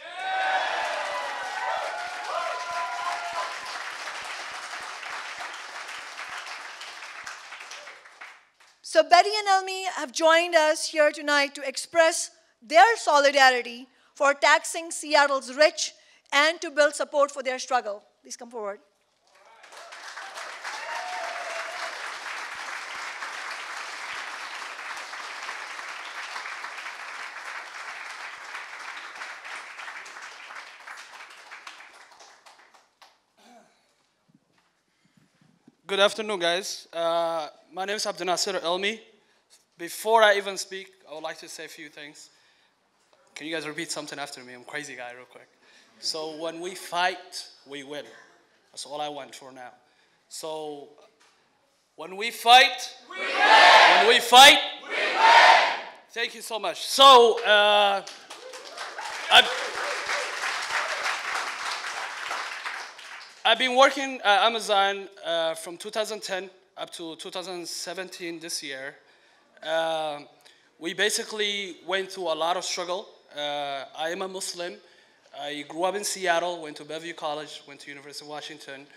So Betty and Elmi have joined us here tonight to express their solidarity for taxing Seattle's rich and to build support for their struggle. Please come forward. Good afternoon, guys. Uh, my name is Abdinasir Elmi. Before I even speak, I would like to say a few things. Can you guys repeat something after me? I'm crazy guy, real quick. So when we fight, we win. That's all I want for now. So when we fight, we win. when we fight, we win. Thank you so much. So uh, I. I've been working at Amazon uh, from 2010 up to 2017 this year. Uh, we basically went through a lot of struggle. Uh, I am a Muslim. I grew up in Seattle, went to Bellevue College, went to University of Washington.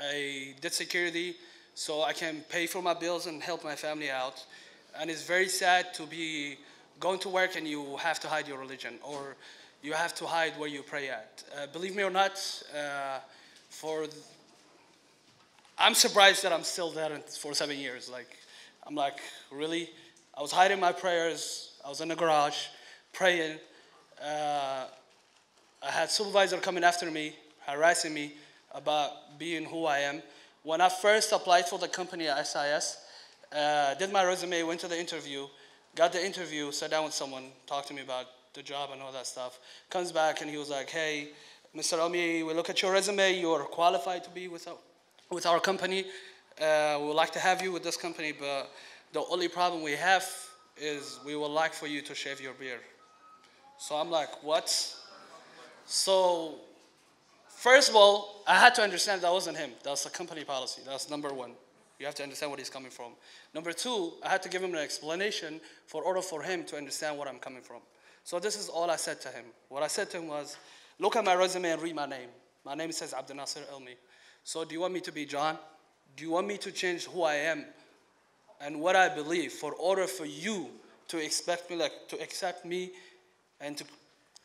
I did security so I can pay for my bills and help my family out. And it's very sad to be going to work and you have to hide your religion or you have to hide where you pray at. Uh, believe me or not, uh, for I'm surprised that I'm still there for seven years. Like, I'm like, really? I was hiding my prayers. I was in the garage praying. Uh, I had supervisor coming after me, harassing me about being who I am. When I first applied for the company at SIS, uh, did my resume, went to the interview, got the interview, sat down with someone, talked to me about the job and all that stuff. Comes back and he was like, hey, Mr. Omi, we look at your resume, you're qualified to be with our, with our company. Uh, we would like to have you with this company, but the only problem we have is we would like for you to shave your beard. So I'm like, what? So, first of all, I had to understand that wasn't him. That's the company policy. That's number one. You have to understand where he's coming from. Number two, I had to give him an explanation for order for him to understand where I'm coming from. So this is all I said to him. What I said to him was, look at my resume and read my name. My name says Abdinasir Elmi. So do you want me to be John? Do you want me to change who I am and what I believe for order for you to expect me, like to accept me and to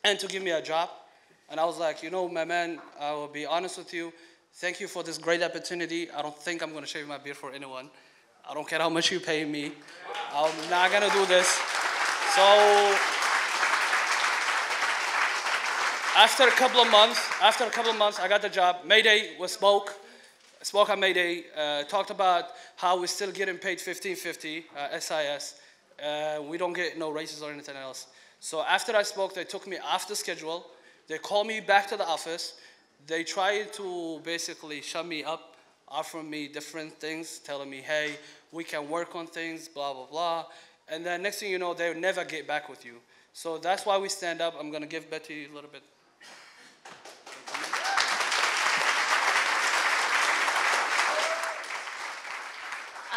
and to give me a job? And I was like, you know, my man, I will be honest with you. Thank you for this great opportunity. I don't think I'm gonna shave my beard for anyone. I don't care how much you pay me. I'm not gonna do this. So after a couple of months, after a couple of months, I got the job. Mayday was spoke. Spoke on Mayday, uh, talked about how we're still getting paid 1550 uh, SIS. Uh, we don't get no raises or anything else. So after I spoke, they took me off the schedule. They called me back to the office. They tried to basically shut me up, offer me different things, telling me, hey, we can work on things, blah, blah, blah. And then next thing you know, they'll never get back with you. So that's why we stand up. I'm gonna give Betty a little bit.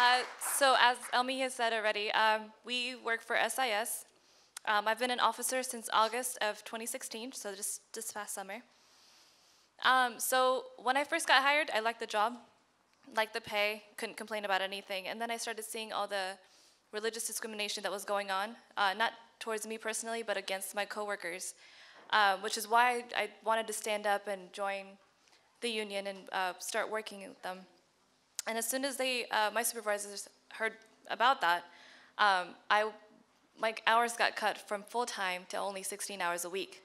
Uh, so as Elmi has said already, um, we work for SIS. Um, I've been an officer since August of 2016, so just this past summer. Um, so when I first got hired, I liked the job, liked the pay, couldn't complain about anything. And then I started seeing all the religious discrimination that was going on, uh, not towards me personally, but against my coworkers, uh, which is why I, I wanted to stand up and join the union and uh, start working with them. And as soon as they, uh, my supervisors heard about that, um, I, my hours got cut from full time to only 16 hours a week.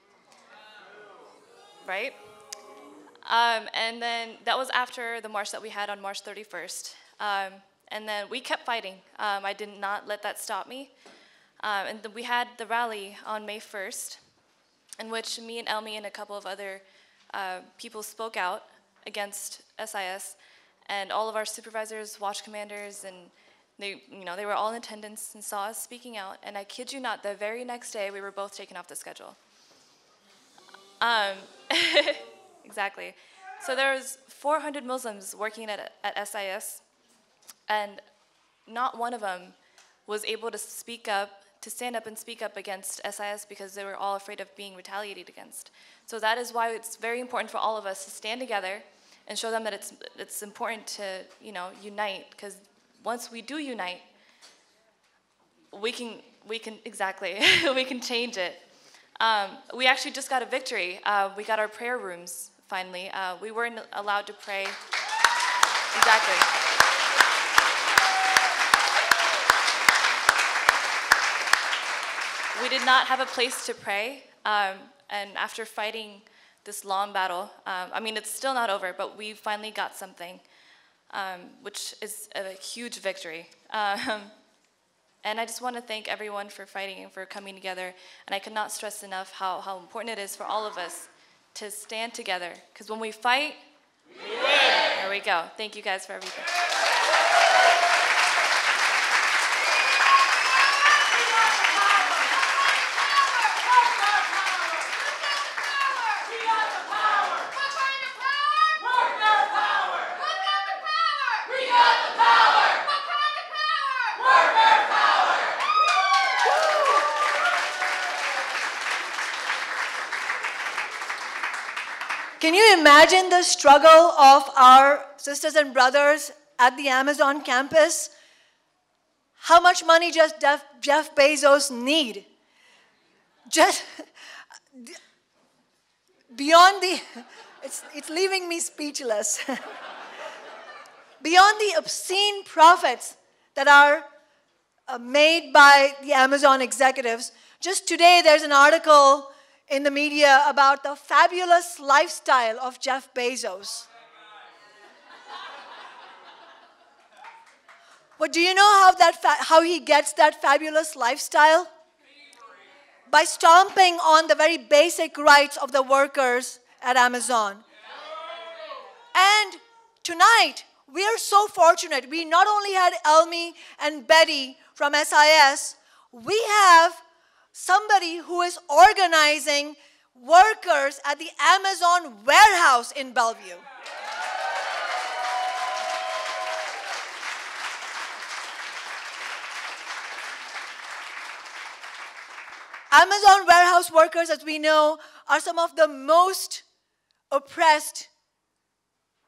Right? Um, and then that was after the march that we had on March 31st. Um, and then we kept fighting. Um, I did not let that stop me. Um, and then we had the rally on May 1st, in which me and Elmi and a couple of other uh, people spoke out against SIS and all of our supervisors, watch commanders, and they, you know, they were all in attendance and saw us speaking out. And I kid you not, the very next day we were both taken off the schedule. Um, [laughs] exactly. So there was 400 Muslims working at, at SIS, and not one of them was able to speak up, to stand up and speak up against SIS because they were all afraid of being retaliated against. So that is why it's very important for all of us to stand together and show them that it's, it's important to, you know, unite, because once we do unite, we can, we can, exactly, [laughs] we can change it. Um, we actually just got a victory. Uh, we got our prayer rooms, finally. Uh, we weren't allowed to pray. Exactly. We did not have a place to pray, um, and after fighting this long battle. Um, I mean, it's still not over, but we finally got something, um, which is a huge victory. Um, and I just want to thank everyone for fighting and for coming together. And I cannot stress enough how, how important it is for all of us to stand together. Because when we fight, we win. There we go. Thank you guys for everything. Can you imagine the struggle of our sisters and brothers at the Amazon campus? How much money does Jeff, Bezos need? Just beyond the, it's, it's leaving me speechless. [laughs] beyond the obscene profits that are uh, made by the Amazon executives, just today there's an article in the media about the fabulous lifestyle of Jeff Bezos. But do you know how, that how he gets that fabulous lifestyle? By stomping on the very basic rights of the workers at Amazon. And tonight, we are so fortunate. We not only had Elmi and Betty from SIS, we have somebody who is organizing workers at the Amazon warehouse in Bellevue. Amazon warehouse workers, as we know, are some of the most oppressed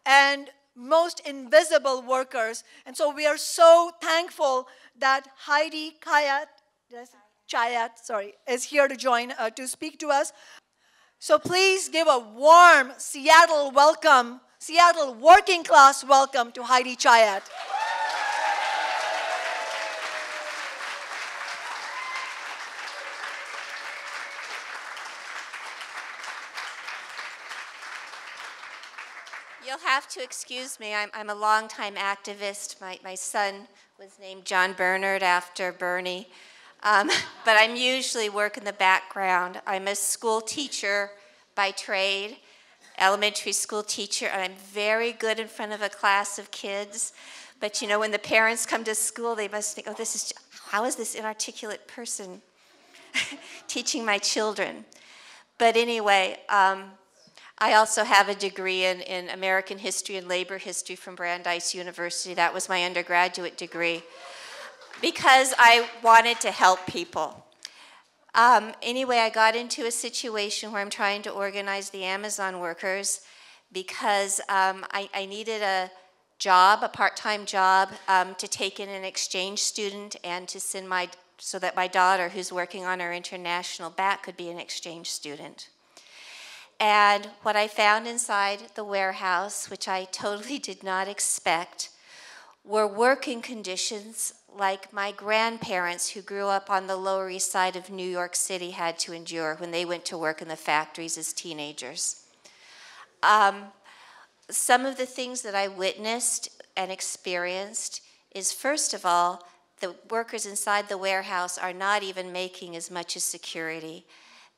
and most invisible workers. And so we are so thankful that Heidi Kayat, Chayat, sorry, is here to join uh, to speak to us. So please give a warm Seattle welcome, Seattle working class welcome to Heidi Chayat. You'll have to excuse me. I'm, I'm a longtime activist. My, my son was named John Bernard after Bernie. Um, [laughs] but I'm usually work in the background. I'm a school teacher by trade, elementary school teacher, and I'm very good in front of a class of kids. But you know, when the parents come to school, they must think, oh, this is, how is this inarticulate person [laughs] teaching my children? But anyway, um, I also have a degree in, in American history and labor history from Brandeis University. That was my undergraduate degree because I wanted to help people. Um, anyway, I got into a situation where I'm trying to organize the Amazon workers because um, I, I, needed a job, a part-time job, um, to take in an exchange student and to send my, so that my daughter, who's working on her international back, could be an exchange student. And what I found inside the warehouse, which I totally [laughs] did not expect, were working conditions like my grandparents who grew up on the Lower East Side of New York City had to endure when they went to work in the factories as teenagers. Um, some of the things that I witnessed and experienced is first of all, the workers inside the warehouse are not even making as much as security.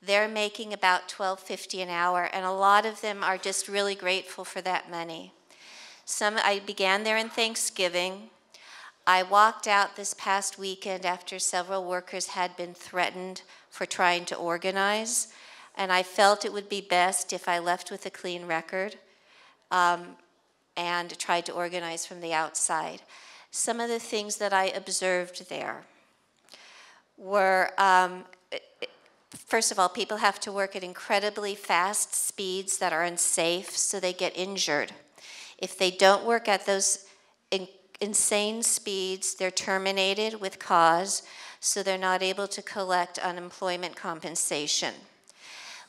They're making about $12.50 an hour, and a lot of them are just really grateful for that money. Some I began there in Thanksgiving. I walked out this past weekend after several workers had been threatened for trying to organize, and I felt it would be best if I left with a clean record um, and tried to organize from the outside. Some of the things that I observed there were um, First of all, people have to work at incredibly fast speeds that are unsafe, so they get injured. If they don't work at those in insane speeds, they're terminated with cause, so they're not able to collect unemployment compensation.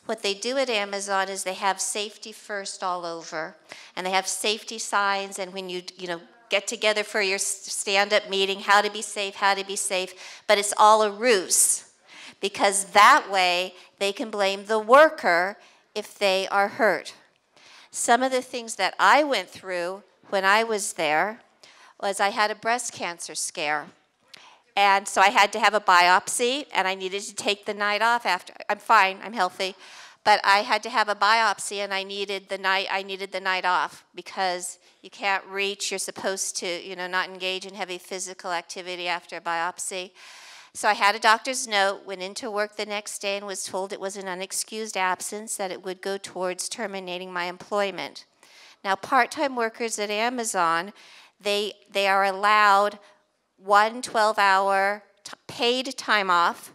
What they do at Amazon is they have safety first all over, and they have safety signs, and when you, you know, get together for your stand-up meeting, how to be safe, how to be safe, but it's all a ruse because that way they can blame the worker if they are hurt. Some of the things that I went through when I was there was I had a breast cancer scare. And so I had to have a biopsy, and I needed to take the night off after. I'm fine, I'm healthy. But I had to have a biopsy, and I needed the night. I needed the night off because you can't reach. You're supposed to, you know, not engage in heavy physical activity after a biopsy. So I had a doctor's note, went into work the next day, and was told it was an unexcused absence, that it would go towards terminating my employment. Now, part time workers at Amazon, they, they are allowed one 12 hour paid time off.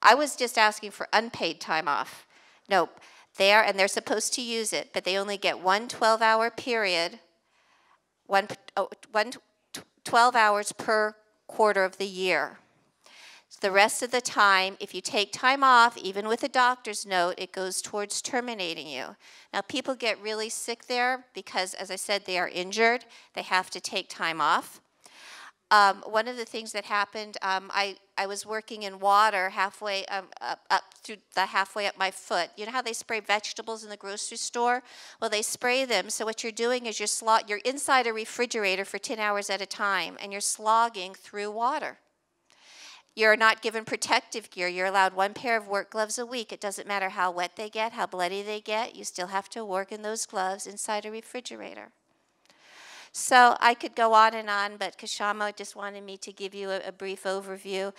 I was just asking for unpaid time off. Nope. They are, and they're supposed to use it, but they only get one 12 hour period, one, oh, one 12 hours per quarter of the year. The rest of the time, if you take time off, even with a doctor's note, it goes towards terminating you. Now, people get really sick there because, as I said, they are injured. They have to take time off. um, one of the things that happened, um, I, I was working in water halfway um, up, up through the halfway up my foot. You know how they spray vegetables in the grocery store? Well, they spray them. So what you're doing is you're slot, you're inside a refrigerator for 10 hours at a time, and you're slogging through water. You're not given protective gear. You're allowed one pair of work gloves a week. It doesn't matter how wet they get, how bloody they get. You still have to work in those gloves inside a refrigerator. So I could go on and on, but Kshama just wanted me to give you a, a brief overview.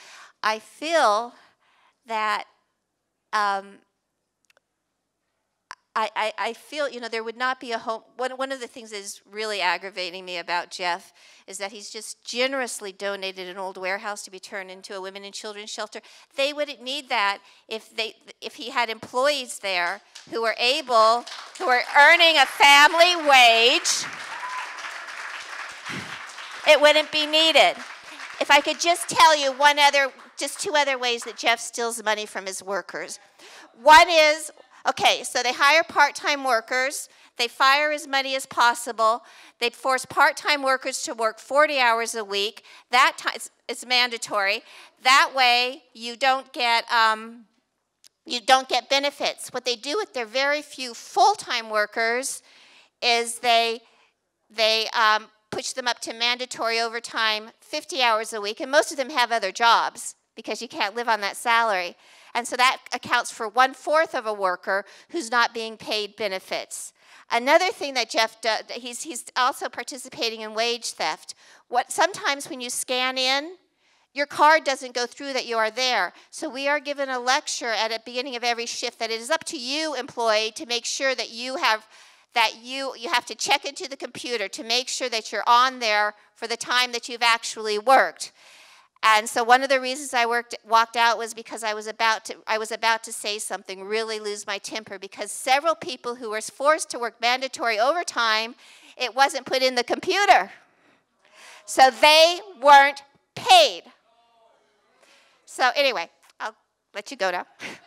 I feel that um, I, I, I, feel, you know, there would not be a home. One, one of the things that is really aggravating me about Jeff is that he's just generously donated an old warehouse to be turned into a women and children's shelter. They wouldn't need that if, they, if he had employees there who were able, who were earning a family wage it wouldn't be needed. If I could just tell you one other, just two other ways that Jeff steals money from his workers. One is, okay, so they hire part time workers, they fire as many as possible, they force part time workers to work 40 hours a week. That time, it's, mandatory. That way, you don't get. Um, you don't get benefits. What they do with their very few full-time workers is they they um, push them up to mandatory overtime 50 hours a week, and most of them have other jobs because you can't live on that salary. And so that accounts for one fourth of a worker who's not being paid benefits. Another thing that Jeff does, he's, he's also participating in wage theft. What sometimes when you scan in, your card doesn't go through that you are there. So we are given a lecture at the beginning of every shift that it is up to you, employee, to make sure that you have that you, you have to check into the computer to make sure that you're on there for the time that you've actually worked. And so one of the reasons I worked, walked out was because I was about to I was about to say something, really lose my temper because several people who were forced to work mandatory overtime, it wasn't put in the computer. So they weren't paid. So anyway, I'll let you go now. [laughs]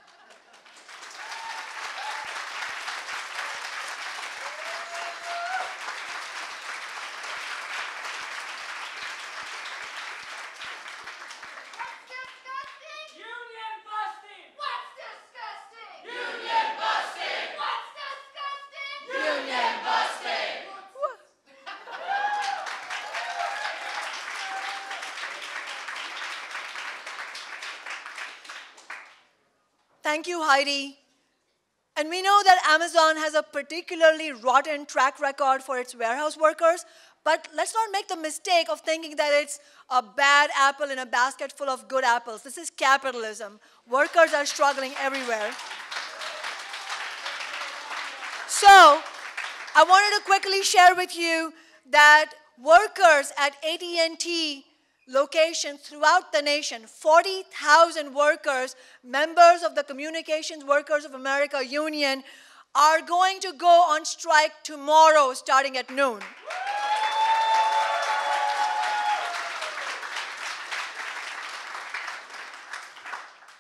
Thank you, Heidi. And we know that Amazon has a particularly rotten track record for its warehouse workers, but let's not make the mistake of thinking that it's a bad apple in a basket full of good apples. This is capitalism. Workers are struggling everywhere. So, I wanted to quickly share with you that workers at AT&T locations throughout the nation, 40,000 workers, members of the Communications Workers of America Union, are going to go on strike tomorrow starting at noon.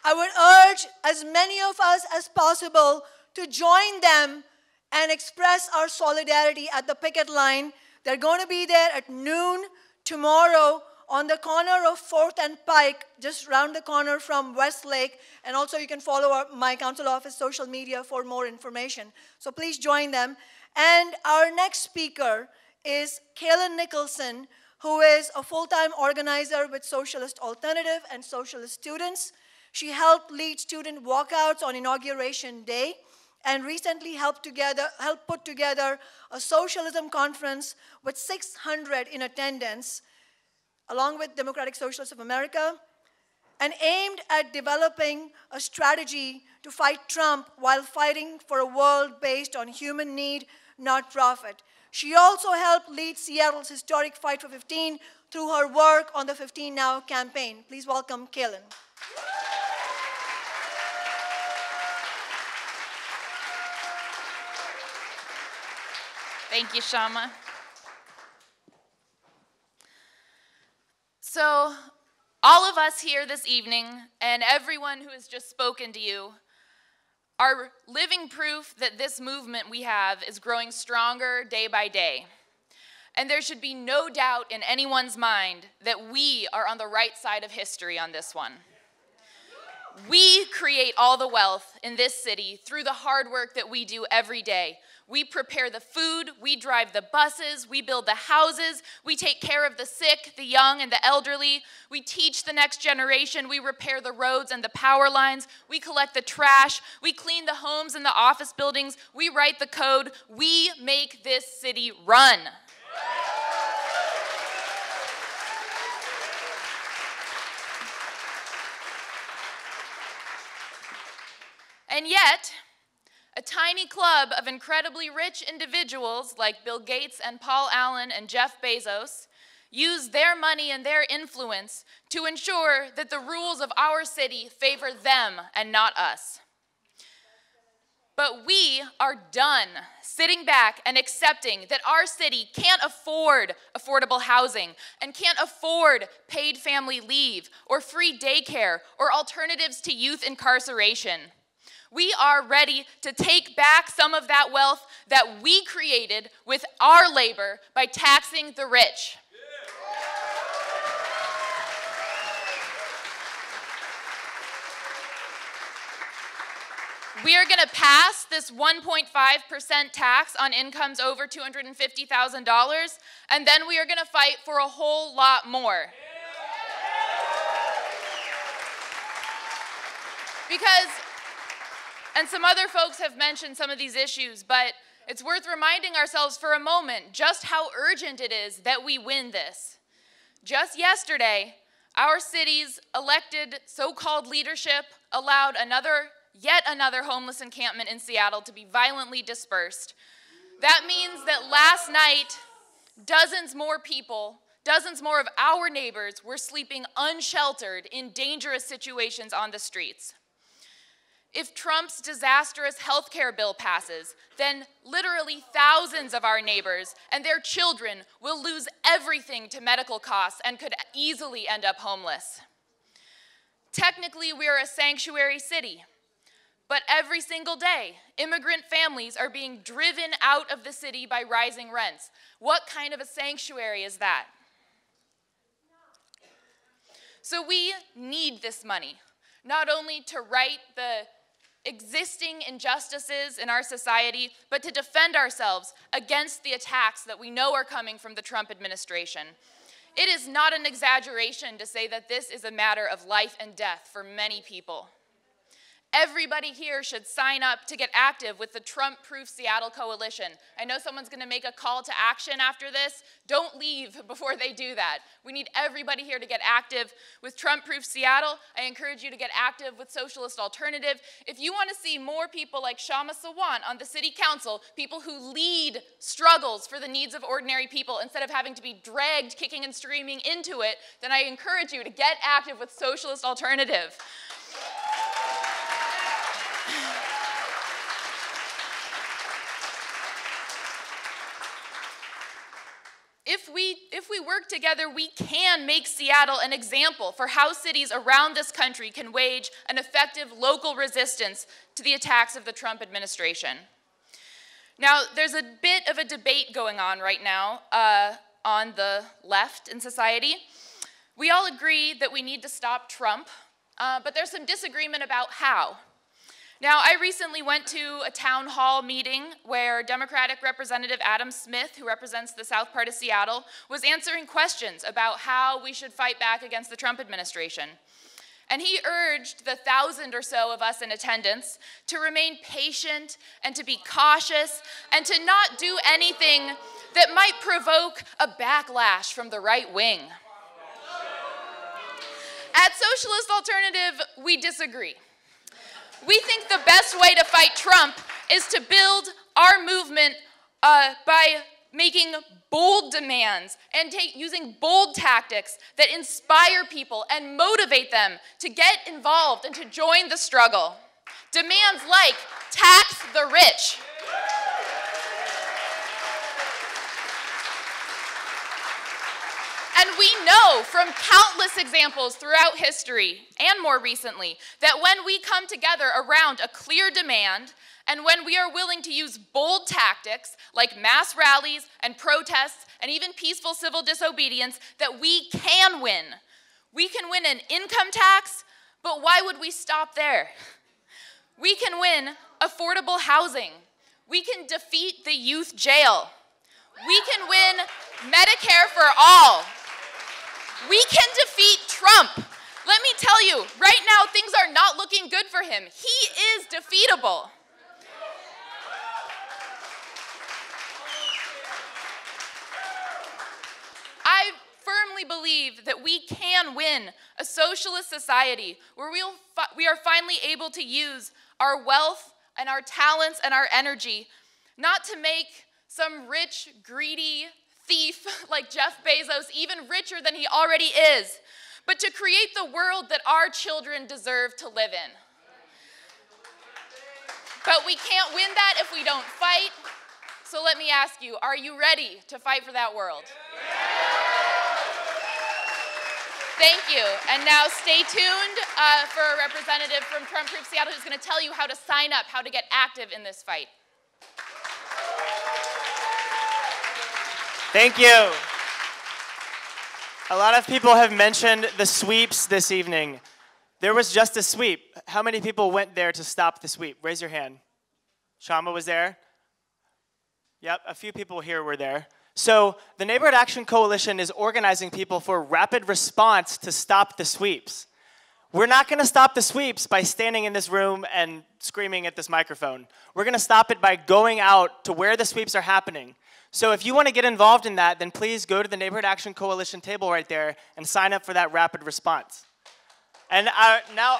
I would urge as many of us as possible to join them and express our solidarity at the picket line. They're going to be there at noon tomorrow on the corner of 4th and Pike, just round the corner from Westlake. And also you can follow my council office social media for more information. So please join them. And our next speaker is Kailyn Nicholson, who is a full-time organizer with Socialist Alternative and Socialist Students. She helped lead student walkouts on Inauguration Day and recently helped, together, helped put together a socialism conference with 600 in attendance along with Democratic Socialists of America, and aimed at developing a strategy to fight Trump while fighting for a world based on human need, not profit. She also helped lead Seattle's historic Fight for 15 through her work on the 15 Now campaign. Please welcome Kailyn. Thank you, Kshama. So, all of us here this evening, and everyone who has just spoken to you, are living proof that this movement we have is growing stronger day by day. And there should be no doubt in anyone's mind that we are on the right side of history on this one. We create all the wealth in this city through the hard work that we do every day. We prepare the food, we drive the buses, we build the houses, we take care of the sick, the young, and the elderly. We teach the next generation, we repair the roads and the power lines, we collect the trash, we clean the homes and the office buildings, we write the code. We make this city run. And yet, a tiny club of incredibly rich individuals like Bill Gates and Paul Allen and Jeff Bezos use their money and their influence to ensure that the rules of our city favor them and not us. But we are done sitting back and accepting that our city can't afford affordable housing and can't afford paid family leave or free daycare or alternatives to youth incarceration. We are ready to take back some of that wealth that we created with our labor by taxing the rich. We are going to pass this 1.5% tax on incomes over $250,000, and then we are going to fight for a whole lot more. Because and some other folks have mentioned some of these issues, but it's worth reminding ourselves for a moment just how urgent it is that we win this. Just yesterday, our city's elected so called leadership allowed another, yet another homeless encampment in Seattle to be violently dispersed. That means that last night, dozens more people, dozens more of our neighbors were sleeping unsheltered in dangerous situations on the streets. If Trump's disastrous health care bill passes, then literally thousands of our neighbors and their children will lose everything to medical costs and could easily end up homeless. Technically, we are a sanctuary city, but every single day, immigrant families are being driven out of the city by rising rents. What kind of a sanctuary is that? So we need this money, not only to right the existing injustices in our society, but to defend ourselves against the attacks that we know are coming from the Trump administration. It is not an exaggeration to say that this is a matter of life and death for many people. Everybody here should sign up to get active with the Trump Proof Seattle Coalition. I know someone's going to make a call to action after this. Don't leave [laughs] before they do that. We need everybody here to get active with Trump Proof Seattle. I encourage you to get active with Socialist Alternative. If you want to see more people like Kshama Sawant on the City Council, people who lead struggles for the needs of ordinary people instead of having to be dragged kicking and screaming into it, then I encourage you to get active with Socialist Alternative. If we, if we work together, we can make Seattle an example for how cities around this country can wage an effective local resistance to the attacks of the Trump administration. Now, there's a bit of a debate going on right now uh, on the left in society. We all agree that we need to stop Trump, uh, but there's some disagreement about how. Now, I recently went to a town hall meeting where Democratic Representative Adam Smith, who represents the south part of Seattle, was answering questions about how we should fight back against the Trump administration. And he urged the thousand or so of us in attendance to remain patient and to be cautious and to not do anything that might provoke a backlash from the right wing. At Socialist Alternative, we disagree. We think the best way to fight Trump is to build our movement uh, by making bold demands and take, using bold tactics that inspire people and motivate them to get involved and to join the struggle. Demands like tax the rich. And we know from countless examples throughout history and more recently that when we come together around a clear demand and when we are willing to use bold tactics like mass rallies and protests and even peaceful civil disobedience, that we can win. We can win an income tax, but why would we stop there? We can win affordable housing. We can defeat the youth jail. We can win Medicare for all. We can defeat Trump. Let me tell you, right now things are not looking good for him. He is defeatable. I firmly believe that we can win a socialist society where we'll we are finally able to use our wealth and our talents and our energy not to make some rich, greedy thief [laughs] like Jeff Bezos even richer than he already is, but to create the world that our children deserve to live in. But we can't win that if we don't fight. So let me ask you are you ready to fight for that world? Thank you. And now stay tuned uh, for a representative from Trump Proof Seattle who's going to tell you how to sign up, how to get active in this fight. Thank you. A lot of people have mentioned the sweeps this evening. There was just a sweep. How many people went there to stop the sweep? Raise your hand. Kshama was there? Yep, a few people here were there. So, the Neighborhood Action Coalition is organizing people for rapid response to stop the sweeps. We're not going to stop the sweeps by standing in this room and screaming at this microphone. We're going to stop it by going out to where the sweeps are happening. So if you want to get involved in that, then please go to the Neighborhood Action Coalition table right there and sign up for that rapid response. And uh, now,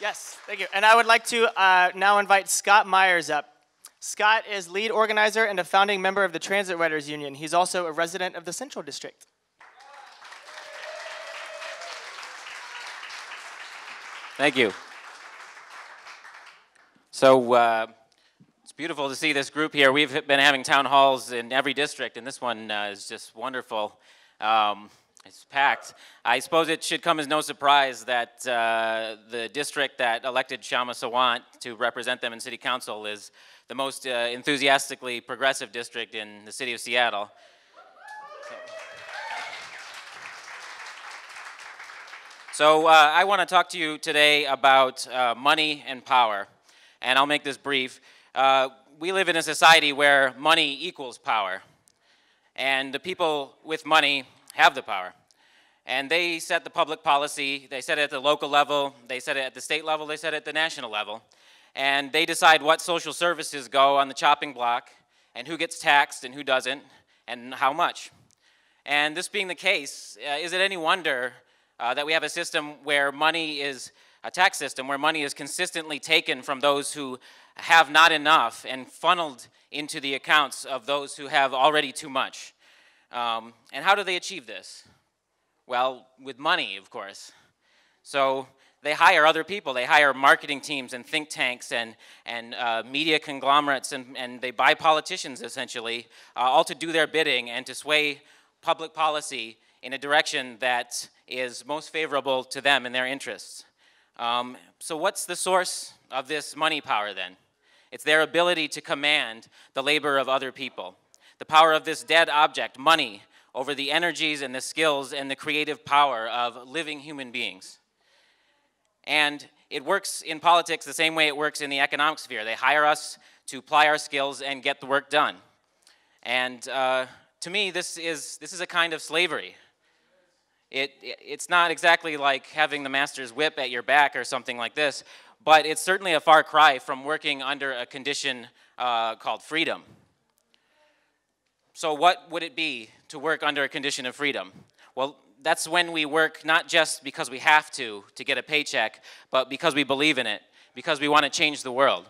yes, thank you. And I would like to uh, now invite Scott Myers up. Scott is lead organizer and a founding member of the Transit Riders Union. He's also a resident of the Central District. Thank you. So uh, it's beautiful to see this group here. We've been having town halls in every district, and this one uh, is just wonderful. Um, it's packed. I suppose it should come as no surprise that uh, the district that elected Kshama Sawant to represent them in city council is the most uh, enthusiastically progressive district in the city of Seattle. So uh, I want to talk to you today about uh, money and power, and I'll make this brief. Uh, we live in a society where money equals power, and the people with money have the power. And they set the public policy, they set it at the local level, they set it at the state level, they set it at the national level. And they decide what social services go on the chopping block, and who gets taxed and who doesn't, and how much. And this being the case, uh, is it any wonder uh, that we have a system where money is a tax system where money is consistently taken from those who have not enough and funneled into the accounts of those who have already too much. Um, and how do they achieve this? Well, with money, of course. So they hire other people. They hire marketing teams and think tanks and, and uh, media conglomerates, and, and they buy politicians, essentially, uh, all to do their bidding and to sway public policy in a direction that is most favorable to them and their interests. Um, so, what's the source of this money power then? It's their ability to command the labor of other people. The power of this dead object, money, over the energies and the skills and the creative power of living human beings. And it works in politics the same way it works in the economic sphere. They hire us to apply our skills and get the work done. And uh, to me, this is, this is a kind of slavery. It, it's not exactly like having the master's whip at your back or something like this, but it's certainly a far cry from working under a condition uh, called freedom. So, what would it be to work under a condition of freedom? Well, that's when we work not just because we have to to get a paycheck, but because we believe in it, because we want to change the world.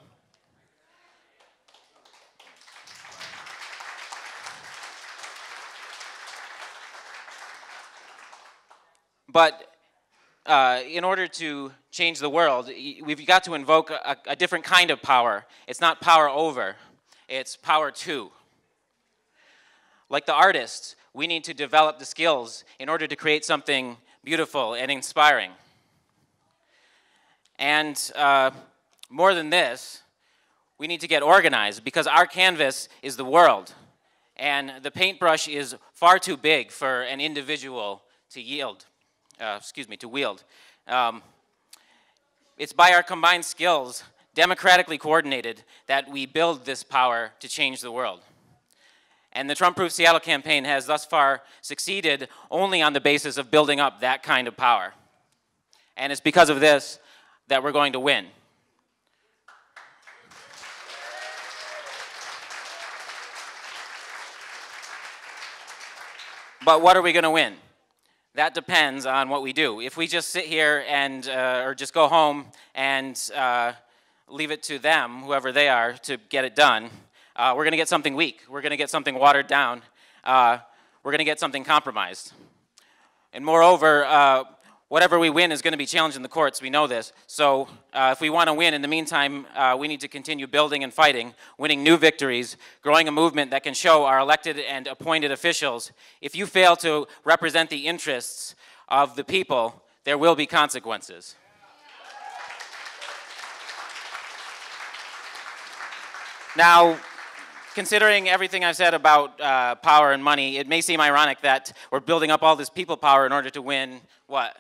But uh, in order to change the world, we've got to invoke a, a different kind of power. It's not power over, it's power to. Like the artists, we need to develop the skills in order to create something beautiful and inspiring. And uh, more than this, we need to get organized because our canvas is the world. And the paintbrush is far too big for an individual to yield, uh, excuse me, to wield. Um, it's by our combined skills, democratically coordinated, that we build this power to change the world. And the Trump Proof Seattle campaign has thus far succeeded only on the basis of building up that kind of power. And it's because of this that we're going to win. But what are we going to win? That depends on what we do. If we just sit here and, uh, or just go home and uh, leave it to them, whoever they are, to get it done, uh, we're going to get something weak. We're going to get something watered down. Uh, we're going to get something compromised. And moreover, uh, whatever we win is going to be challenged in the courts. We know this. So uh, if we want to win, in the meantime, uh, we need to continue building and fighting, winning new victories, growing a movement that can show our elected and appointed officials if you fail to represent the interests of the people, there will be consequences. Now, considering everything I've said about uh, power and money, it may seem ironic that we're building up all this people power in order to win what?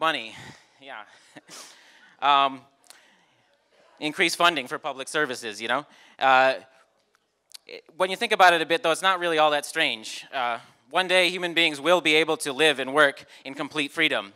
Money, yeah. [laughs] um, increase funding for public services, you know. Uh, when you think about it a bit, though, it's not really all that strange. Uh, one day, human beings will be able to live and work in complete freedom,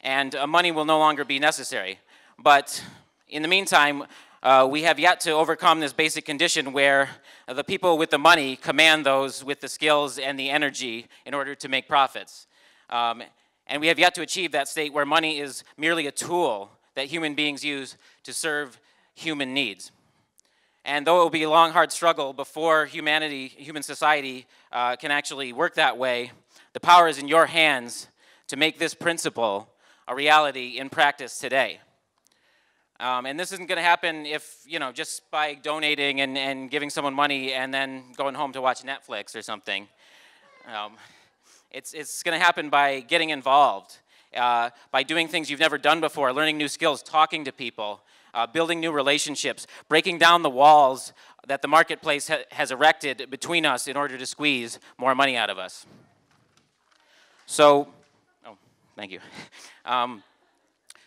and uh, money will no longer be necessary. But in the meantime, uh, we have yet to overcome this basic condition where the people with the money command those with the skills and the energy in order to make profits. Um, and we have yet to achieve that state where money is merely a tool that human beings use to serve human needs. And though it will be a long, hard struggle before humanity, human society uh, can actually work that way, the power is in your hands to make this principle a reality in practice today. Um, and this isn't going to happen if, you know, just by donating and, and giving someone money and then going home to watch Netflix or something. Um, it's, it's going to happen by getting involved, uh, by doing things you've never done before, learning new skills, talking to people, uh, building new relationships, breaking down the walls that the marketplace ha has erected between us in order to squeeze more money out of us. So, oh, thank you. [laughs] Um,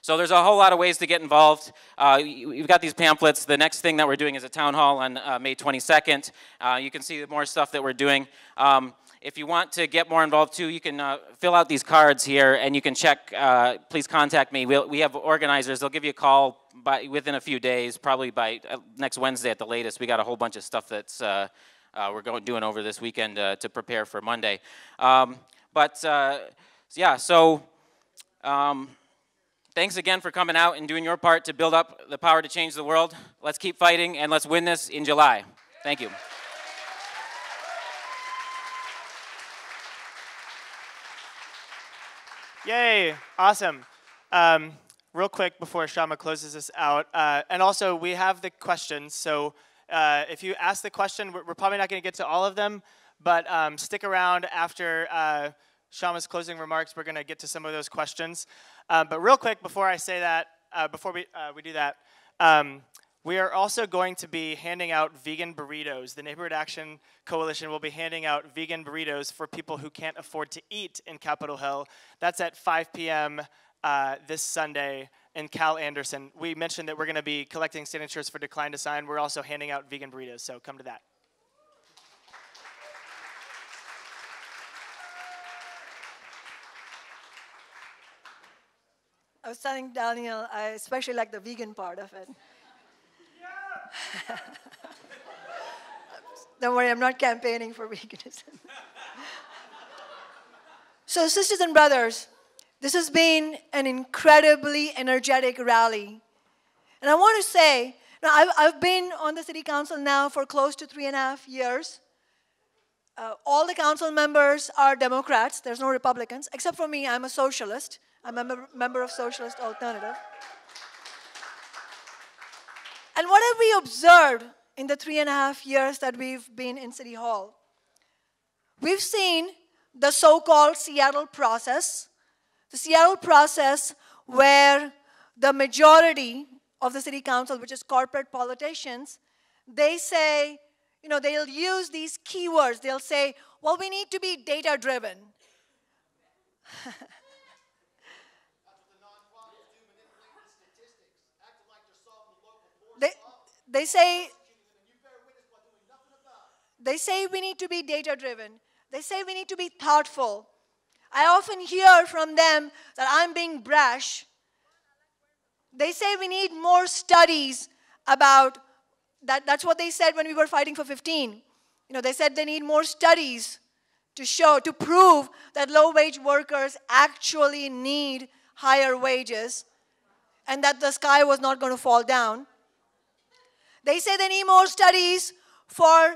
so there's a whole lot of ways to get involved. Uh, we've got these pamphlets. The next thing that we're doing is a town hall on uh, May 22nd. Uh, you can see more stuff that we're doing. Um, if you want to get more involved too, you can uh, fill out these cards here and you can check. Uh, please contact me. We'll, we have organizers. They'll give you a call by, within a few days, probably by uh, next Wednesday at the latest. We got a whole bunch of stuff that's uh, uh, we're going doing over this weekend uh, to prepare for Monday. Um, but yeah, so um, thanks again for coming out and doing your part to build up the power to change the world. Let's keep fighting and let's win this in July. Thank you. Yay, awesome. Um, real quick before Kshama closes this out, uh, and also we have the questions, so uh, if you ask the question, we're, we're probably not going to get to all of them, but um, stick around after uh, Kshama's closing remarks. We're going to get to some of those questions. Um, but real quick, before I say that, uh, before we, uh, we do that, um, we are also going to be handing out vegan burritos. The Neighborhood Action Coalition will be handing out vegan burritos for people who can't afford to eat in Capitol Hill. That's at 5 p.m. Uh, this Sunday in Cal Anderson. We mentioned that we're going to be collecting signatures for Decline to Sign. We're also handing out vegan burritos, so come to that. I was telling Daniel, I especially like the vegan part of it. [laughs] Don't worry, I'm not campaigning for veganism. [laughs] so, sisters and brothers, this has been an incredibly energetic rally. And I want to say, now I've, I've been on the city council now for close to three and a half years. Uh, all the council members are Democrats, there's no Republicans, except for me, I'm a socialist. I'm a member of Socialist Alternative. And what have we observed in the three and a half years that we've been in City Hall? We've seen the so called Seattle process, the Seattle process where the majority of the city council, which is corporate politicians, they say, you know, they'll use these keywords. They'll say, well, we need to be data driven. [laughs] they, they say they say we need to be data driven. They say we need to be thoughtful. I often hear from them that I'm being brash. They say we need more studies about that. That's what they said when we were fighting for 15. You know, they said they need more studies to show, to prove that low wage workers actually need higher wages and that the sky was not going to fall down. They say they need more studies for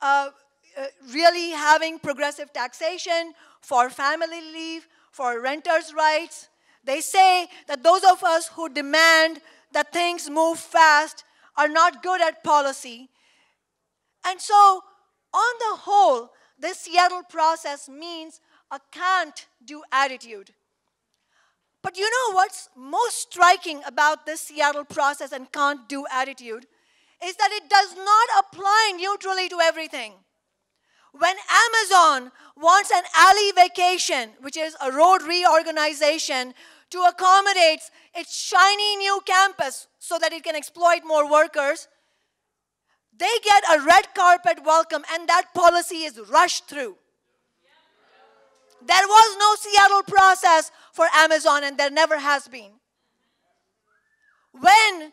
uh, uh, really having progressive taxation, for family leave, for renters' rights. They say that those of us who demand that things move fast are not good at policy. And so, on the whole, this Seattle process means a can't do attitude. But you know what's most striking about this Seattle process and can't do attitude is that it does not apply neutrally to everything. When Amazon wants an alley vacation, which is a road reorganization to accommodate its shiny new campus so that it can exploit more workers, they get a red carpet welcome and that policy is rushed through. There was no Seattle process for Amazon and there never has been. When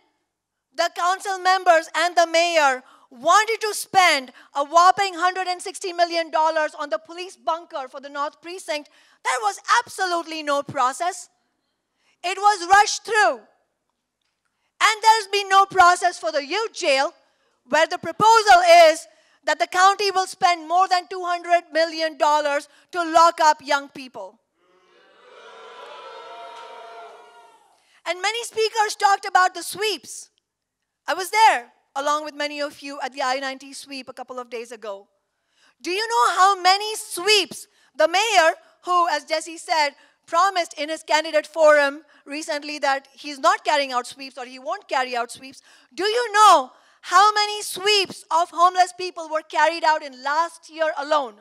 the council members and the mayor wanted to spend a whopping $160 million on the police bunker for the North Precinct, there was absolutely no process. It was rushed through. And there's been no process for the youth jail, where the proposal is that the county will spend more than $200 million to lock up young people. And many speakers talked about the sweeps. I was there along with many of you at the I 90 sweep a couple of days ago. Do you know how many sweeps the mayor, who, as Jesse said, promised in his candidate forum recently that he's not carrying out sweeps or he won't carry out sweeps, do you know how many sweeps of homeless people were carried out in last year alone?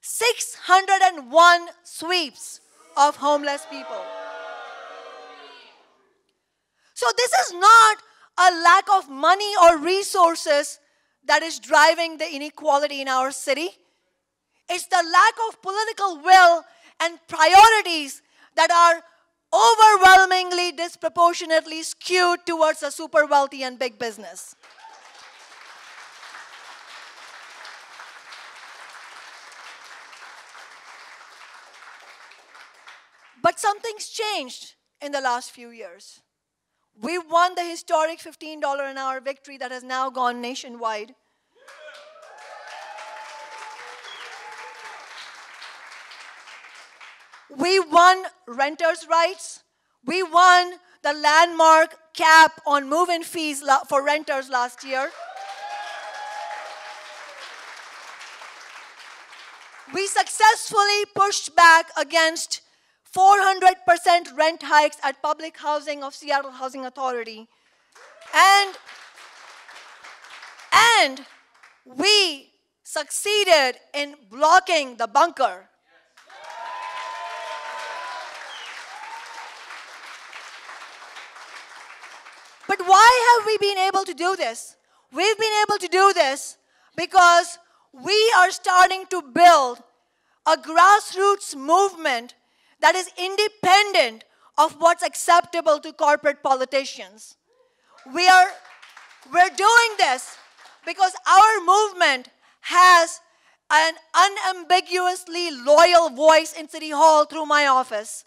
601 sweeps of homeless people. So this is not a lack of money or resources that is driving the inequality in our city. It's the lack of political will and priorities that are overwhelmingly disproportionately skewed towards the super wealthy and big business. But something's changed in the last few years. We won the historic $15 an hour victory that has now gone nationwide. We won renters' rights. We won the landmark cap on move in fees for renters last year. We successfully pushed back against 400% rent hikes at public housing of Seattle Housing Authority. And, and we succeeded in blocking the bunker. But why have we been able to do this? We've been able to do this because we are starting to build a grassroots movement that is independent of what's acceptable to corporate politicians. We are we're doing this because our movement has an unambiguously loyal voice in City Hall through my office.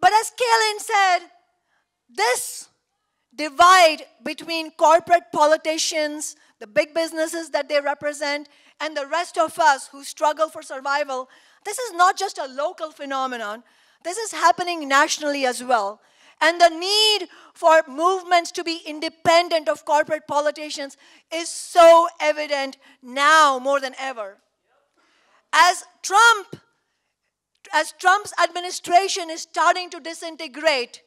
But as Kailyn said, this divide between corporate politicians, the big businesses that they represent, and the rest of us who struggle for survival, this is not just a local phenomenon. This is happening nationally as well. And the need for movements to be independent of corporate politicians is so evident now more than ever. as Trump, as Trump's administration is starting to disintegrate,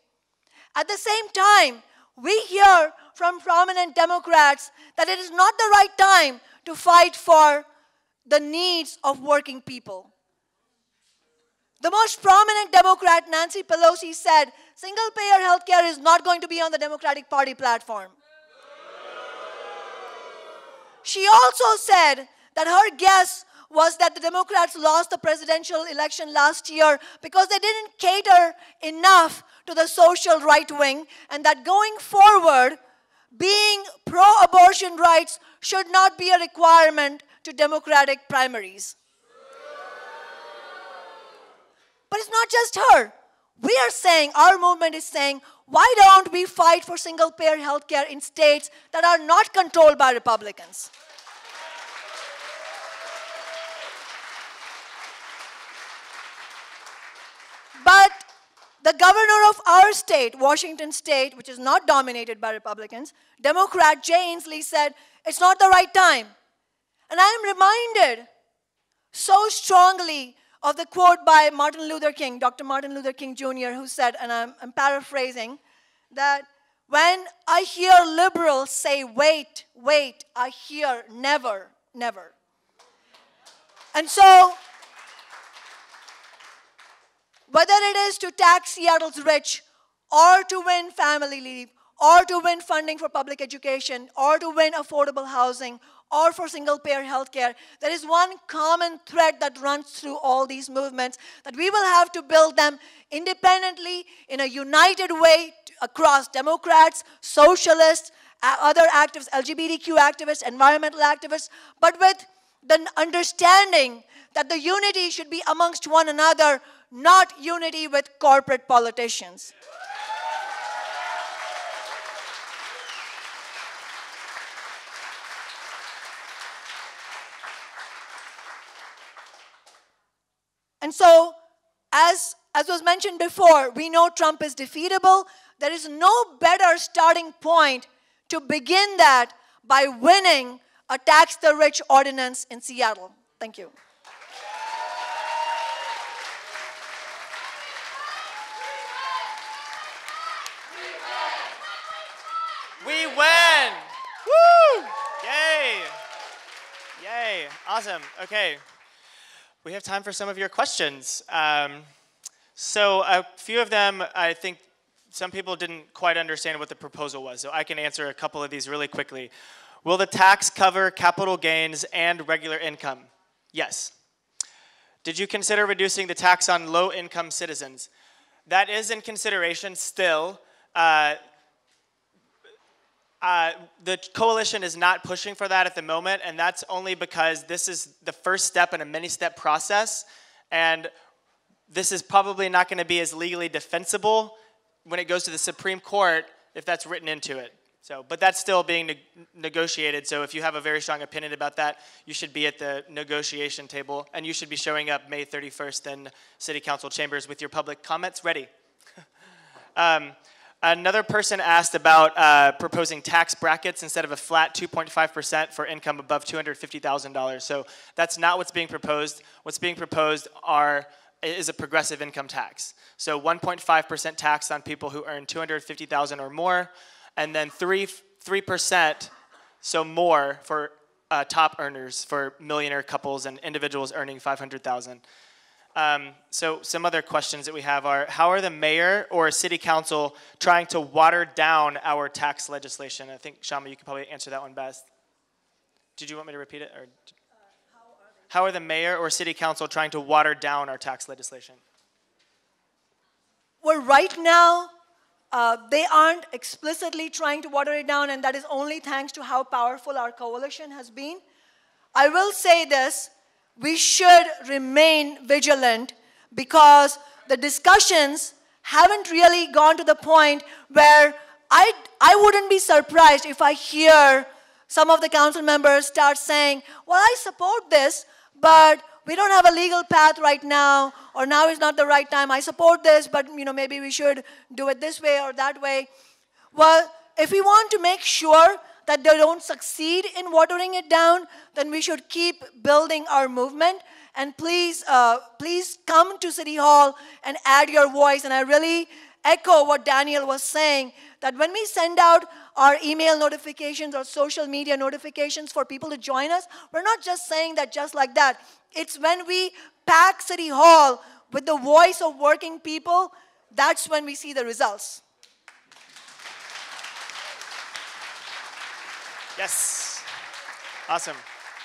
at the same time, we hear from prominent Democrats that it is not the right time to fight for the needs of working people. The most prominent Democrat, Nancy Pelosi, said single payer healthcare is not going to be on the Democratic Party platform. She also said that her guess was that the Democrats lost the presidential election last year because they didn't cater enough to the social right wing, and that going forward, being pro abortion rights should not be a requirement to Democratic primaries. But it's not just her. We are saying, our movement is saying, why don't we fight for single payer healthcare in states that are not controlled by Republicans? But the governor of our state, Washington State, which is not dominated by Republicans, Democrat Jay Inslee said, it's not the right time. And I am reminded so strongly of the quote by Martin Luther King, Dr. Martin Luther King Jr., who said, and I'm, I'm paraphrasing, that when I hear liberals say, wait, wait, I hear never, never. And so, whether it is to tax Seattle's rich, or to win family leave, or to win funding for public education, or to win affordable housing, or for single payer healthcare, there is one common thread that runs through all these movements that we will have to build them independently in a united way across Democrats, socialists, other activists, LGBTQ activists, environmental activists, but with the understanding that the unity should be amongst one another, not unity with corporate politicians. And so, as, as was mentioned before, we know Trump is defeatable. There is no better starting point to begin that by winning a tax the rich ordinance in Seattle. Thank you. We win! Woo! Yay! Yay! Awesome. Okay. We have time for some of your questions. Um, so a few of them, I think some people didn't quite understand what the proposal was, so I can answer a couple of these really quickly. Will the tax cover capital gains and regular income? Yes. Did you consider reducing the tax on low income citizens? That is in consideration still. Uh, uh, the coalition is not pushing for that at the moment, and that's only because this is the first step in a many step process. And this is probably not going to be as legally defensible when it goes to the Supreme Court if that's written into it. So, but that's still being ne negotiated. So, if you have a very strong opinion about that, you should be at the negotiation table, and you should be showing up May 31st in City Council chambers with your public comments ready. [laughs] um, Another person asked about uh, proposing tax brackets instead of a flat 2.5% for income above $250,000. So that's not what's being proposed. What's being proposed are is a progressive income tax. So 1.5% tax on people who earn 250,000 or more, and then 3 3% so more for uh, top earners for millionaire couples and individuals earning 500,000. Um, so some other questions that we have are, how are the mayor or city council trying to water down our tax legislation? I think, Kshama, you could probably answer that one best. Did you want me to repeat it? Or how are the mayor or city council trying to water down our tax legislation? Well, right now, uh, they aren't explicitly trying to water it down, and that is only thanks to how powerful our coalition has been. I will say this we should remain vigilant because the discussions haven't really gone to the point where I, I wouldn't be surprised if I hear some of the council members start saying, well, I support this, but we don't have a legal path right now, or now is not the right time. I support this, but you know, maybe we should do it this way or that way. Well, if we want to make sure that they don't succeed in watering it down, then we should keep building our movement. And please, uh, please come to City Hall and add your voice. And I really echo what Daniel was saying that when we send out our email notifications or social media notifications for people to join us, we're not just saying that just like that. It's when we pack City Hall with the voice of working people, that's when we see the results. Yes. Awesome.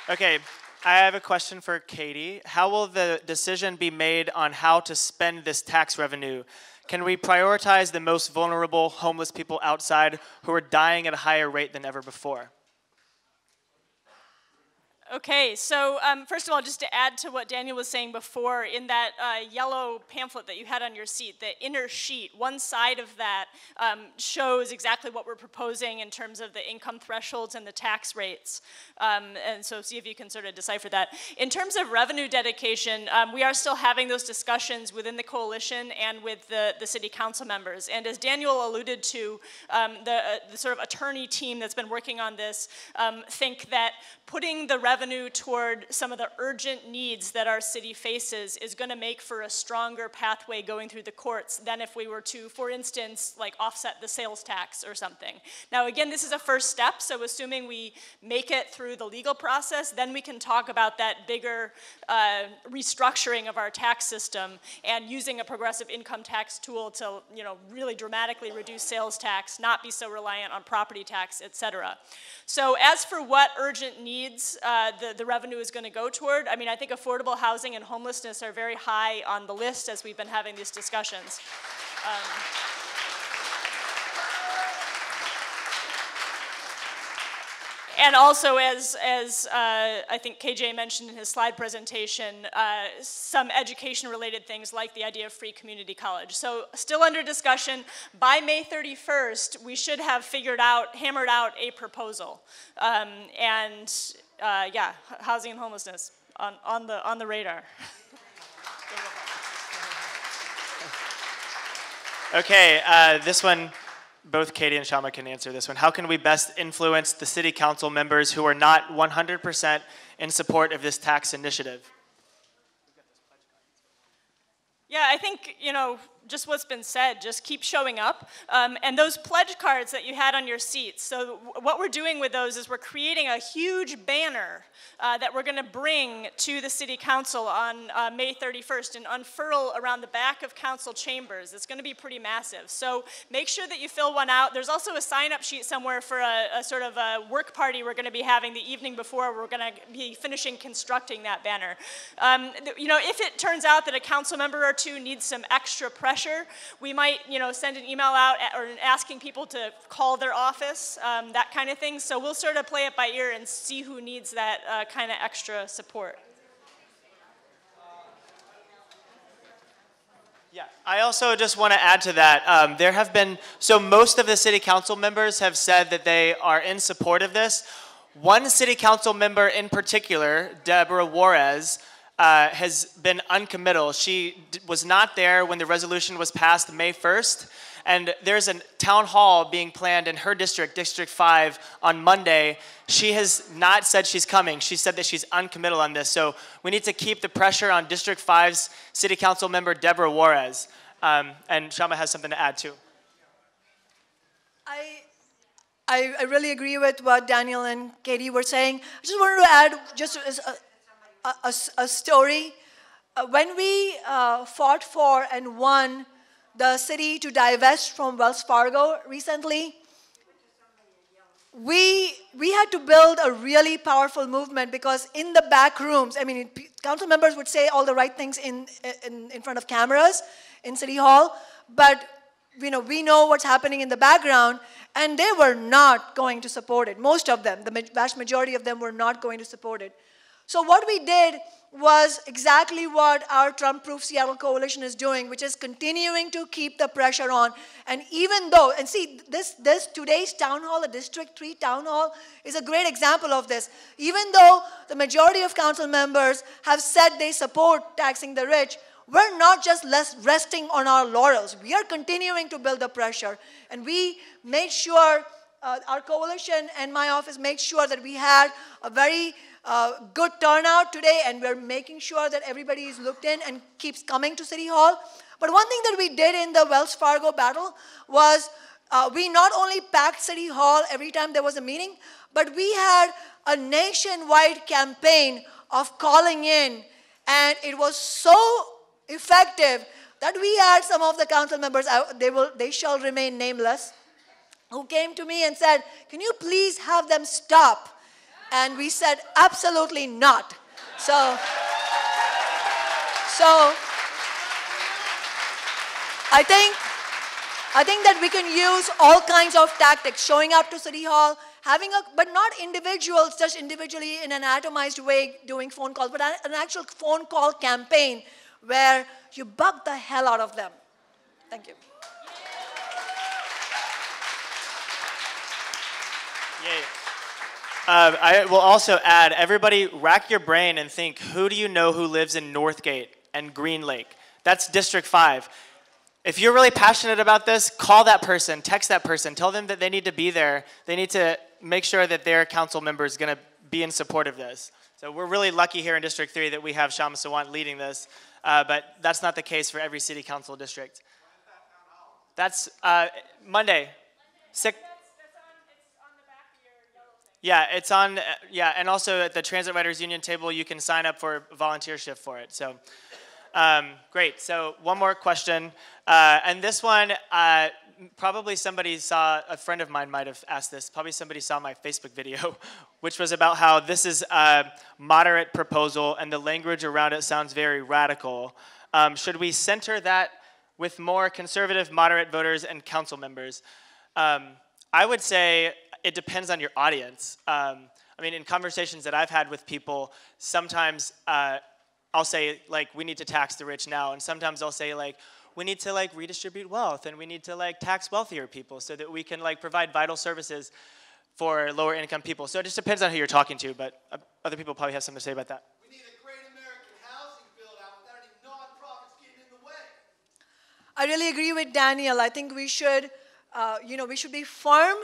Okay, I have a question for Katie. How will the decision be made on how to spend this tax revenue? Can we prioritize the most vulnerable homeless people outside who are dying at a higher rate than ever before? Okay, so um, first of all, just to add to what Daniel was saying before, in that uh, yellow pamphlet that you had on your seat, the inner sheet, one side of that um, shows exactly what we're proposing in terms of the income thresholds and the tax rates. Um, and so see if you can sort of decipher that. In terms of revenue dedication, um, we are still having those discussions within the coalition and with the, the city council members. And as Daniel alluded to, um, the, uh, the, sort of attorney team that's been working on this um, think that putting the revenue toward some of the urgent needs that our city faces is going to make for a stronger pathway going through the courts than if we were to, for instance, like offset the sales tax or something. Now, again, this is a first step, so assuming we make it through the legal process, then we can talk about that bigger uh, restructuring of our tax system and using a progressive income tax tool to, you know, really dramatically reduce sales tax, not be so reliant on property tax, et cetera. So as for what urgent needs uh, the, the revenue is going to go toward, I mean, I think affordable housing and homelessness are very high on the list as we've been having these discussions. Um, and also, as, as uh, I think KJ mentioned in his slide presentation, uh, some education-related things like the idea of free community college. So still under discussion. By May 31st, we should have figured out, hammered out a proposal. Um, and uh, yeah, housing and homelessness on, on, the, on the radar. Okay, uh, this one both Katie and Kshama can answer this one. How can we best influence the city council members who are not 100% in support of this tax initiative? Yeah, I think, you know, just what's been said, just keep showing up. Um, and those pledge cards that you had on your seats, so what we're doing with those is we're creating a huge banner uh, that we're gonna bring to the City Council on uh, May 31st and unfurl around the back of council chambers. It's gonna be pretty massive. So make sure that you fill one out. There's also a sign-up sheet somewhere for a, a sort of a work party we're gonna be having the evening before. We're gonna be finishing constructing that banner. Um, you know, if it turns out that a council member or two needs some extra pressure. We might, you know, send an email out or asking people to call their office, um, that kind of thing. So we'll sort of play it by ear and see who needs that uh, kind of extra support. Yeah, I also just want to add to that. Um, there have been, so most of the city council members have said that they are in support of this. One city council member in particular, Debora Juarez, uh, has been uncommittal. She was not there when the resolution was passed May 1st, and there's a town hall being planned in her district, District 5, on Monday. She has not said she's coming. She said that she's uncommittal on this. So we need to keep the pressure on District 5's City Council member, Debora Juarez. Um, and Kshama has something to add too. I, I, I really agree with what Daniel and Katie were saying. I just wanted to add just a, a, a, story. Uh, when we uh, fought for and won the city to divest from Wells Fargo recently, we, we had to build a really powerful movement because in the back rooms, I mean, council members would say all the right things in, in, in front of cameras in City Hall, but you know, we know what's happening in the background, and they were not going to support it. Most of them, the vast majority of them were not going to support it. So what we did was exactly what our Trump-proof Seattle coalition is doing, which is continuing to keep the pressure on. And even though, and see, this, this today's town hall, the District 3 town hall, is a great example of this. Even though the majority of council members have said they support taxing the rich, we're not just resting on our laurels. We are continuing to build the pressure. And we made sure, uh, our coalition and my office made sure that we had a very uh, good turnout today, and we're making sure that everybody is looked in and keeps coming to City Hall. But one thing that we did in the Wells Fargo battle was uh, we not only packed City Hall every time there was a meeting, but we had a nationwide campaign of calling in, and it was so effective that we had some of the council members, they, will, they shall remain nameless, who came to me and said, Can you please have them stop? And we said, Absolutely not. So, so I think, I think that we can use all kinds of tactics, showing up to City Hall, having a, but not individuals just individually in an atomized way doing phone calls, but an actual phone call campaign where you bug the hell out of them. Thank you. Yay. Uh, I will also add, everybody rack your brain and think, who do you know who lives in Northgate and Green Lake? That's District 5. If you're really passionate about this, call that person, text that person, tell them that they need to be there. They need to make sure that their council member is going to be in support of this. So we're really lucky here in District 3 that we have Kshama Sawant leading this, uh, but that's not the case for every city council district. That's uh, Monday. Six, yeah, it's on, uh, yeah, and also at the Transit Riders Union table, you can sign up for a volunteer shift for it. So, um, great. So, one more question. Uh, and this one, uh, probably somebody saw, a friend of mine might have asked this, probably somebody saw my Facebook video, [laughs] which was about how this is a moderate proposal and the language around it sounds very radical. Um, should we center that with more conservative, moderate voters and council members? Um, I would say it depends on your audience. Um, I mean, in conversations that I've had with people, sometimes uh, I'll say like, we need to tax the rich now, and sometimes I'll say like, we need to like redistribute wealth, and we need to like tax wealthier people so that we can like provide vital services for lower income people. So it just depends on who you're talking to, but uh, other people probably have something to say about that. I really agree with Daniel. I think we should, uh, you know, we should be firm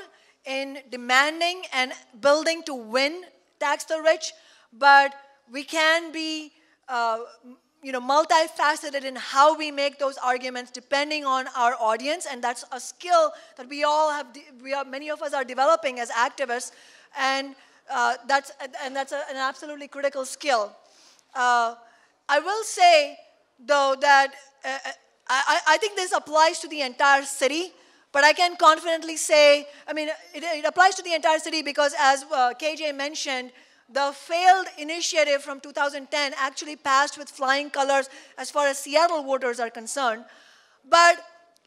in demanding and building to win tax the rich, but we can be uh, you know, multifaceted in how we make those arguments depending on our audience, and that's a skill that we all have, we are, many of us are developing as activists, and uh, that's, and that's a, an absolutely critical skill. Uh, I will say, though, that uh, I, I think this applies to the entire city, but I can confidently say, I mean, it, it applies to the entire city because as uh, KJ mentioned, the failed initiative from 2010 actually passed with flying colors as far as Seattle voters are concerned. But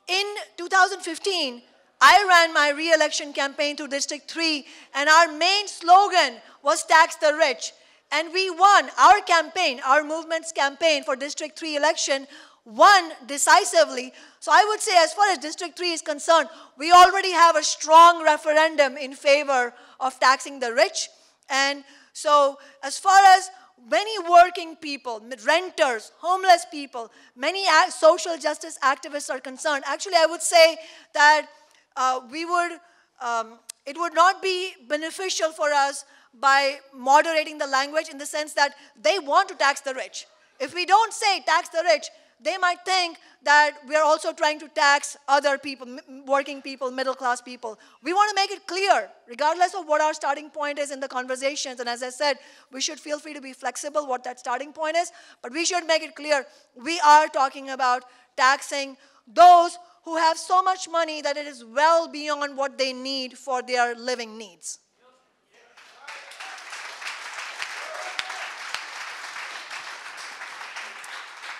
in 2015, I ran my re-election campaign through District 3, and our main slogan was tax the rich. And we won our campaign, our movement's campaign for District 3 election won decisively. So I would say as far as District 3 is concerned, we already have a strong referendum in favor of taxing the rich. And so as far as many working people, renters, homeless people, many social justice activists are concerned, actually I would say that uh, we would, um, it would not be beneficial for us by moderating the language in the sense that they want to tax the rich. If we don't say tax the rich, they might think that we're also trying to tax other people, working people, middle class people. We want to make it clear, regardless of what our starting point is in the conversations. And as I said, we should feel free to be flexible what that starting point is, but we should make it clear we are talking about taxing those who have so much money that it is well beyond what they need for their living needs.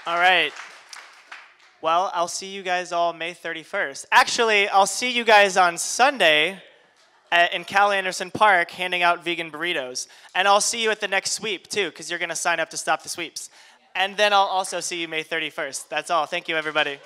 All right. Well, I'll see you guys all May 31st. Actually, I'll see you guys on Sunday at, in Cal Anderson Park handing out vegan burritos. And I'll see you at the next sweep, too, because you're going to sign up to stop the sweeps. And then I'll also see you May 31st. That's all. Thank you, everybody.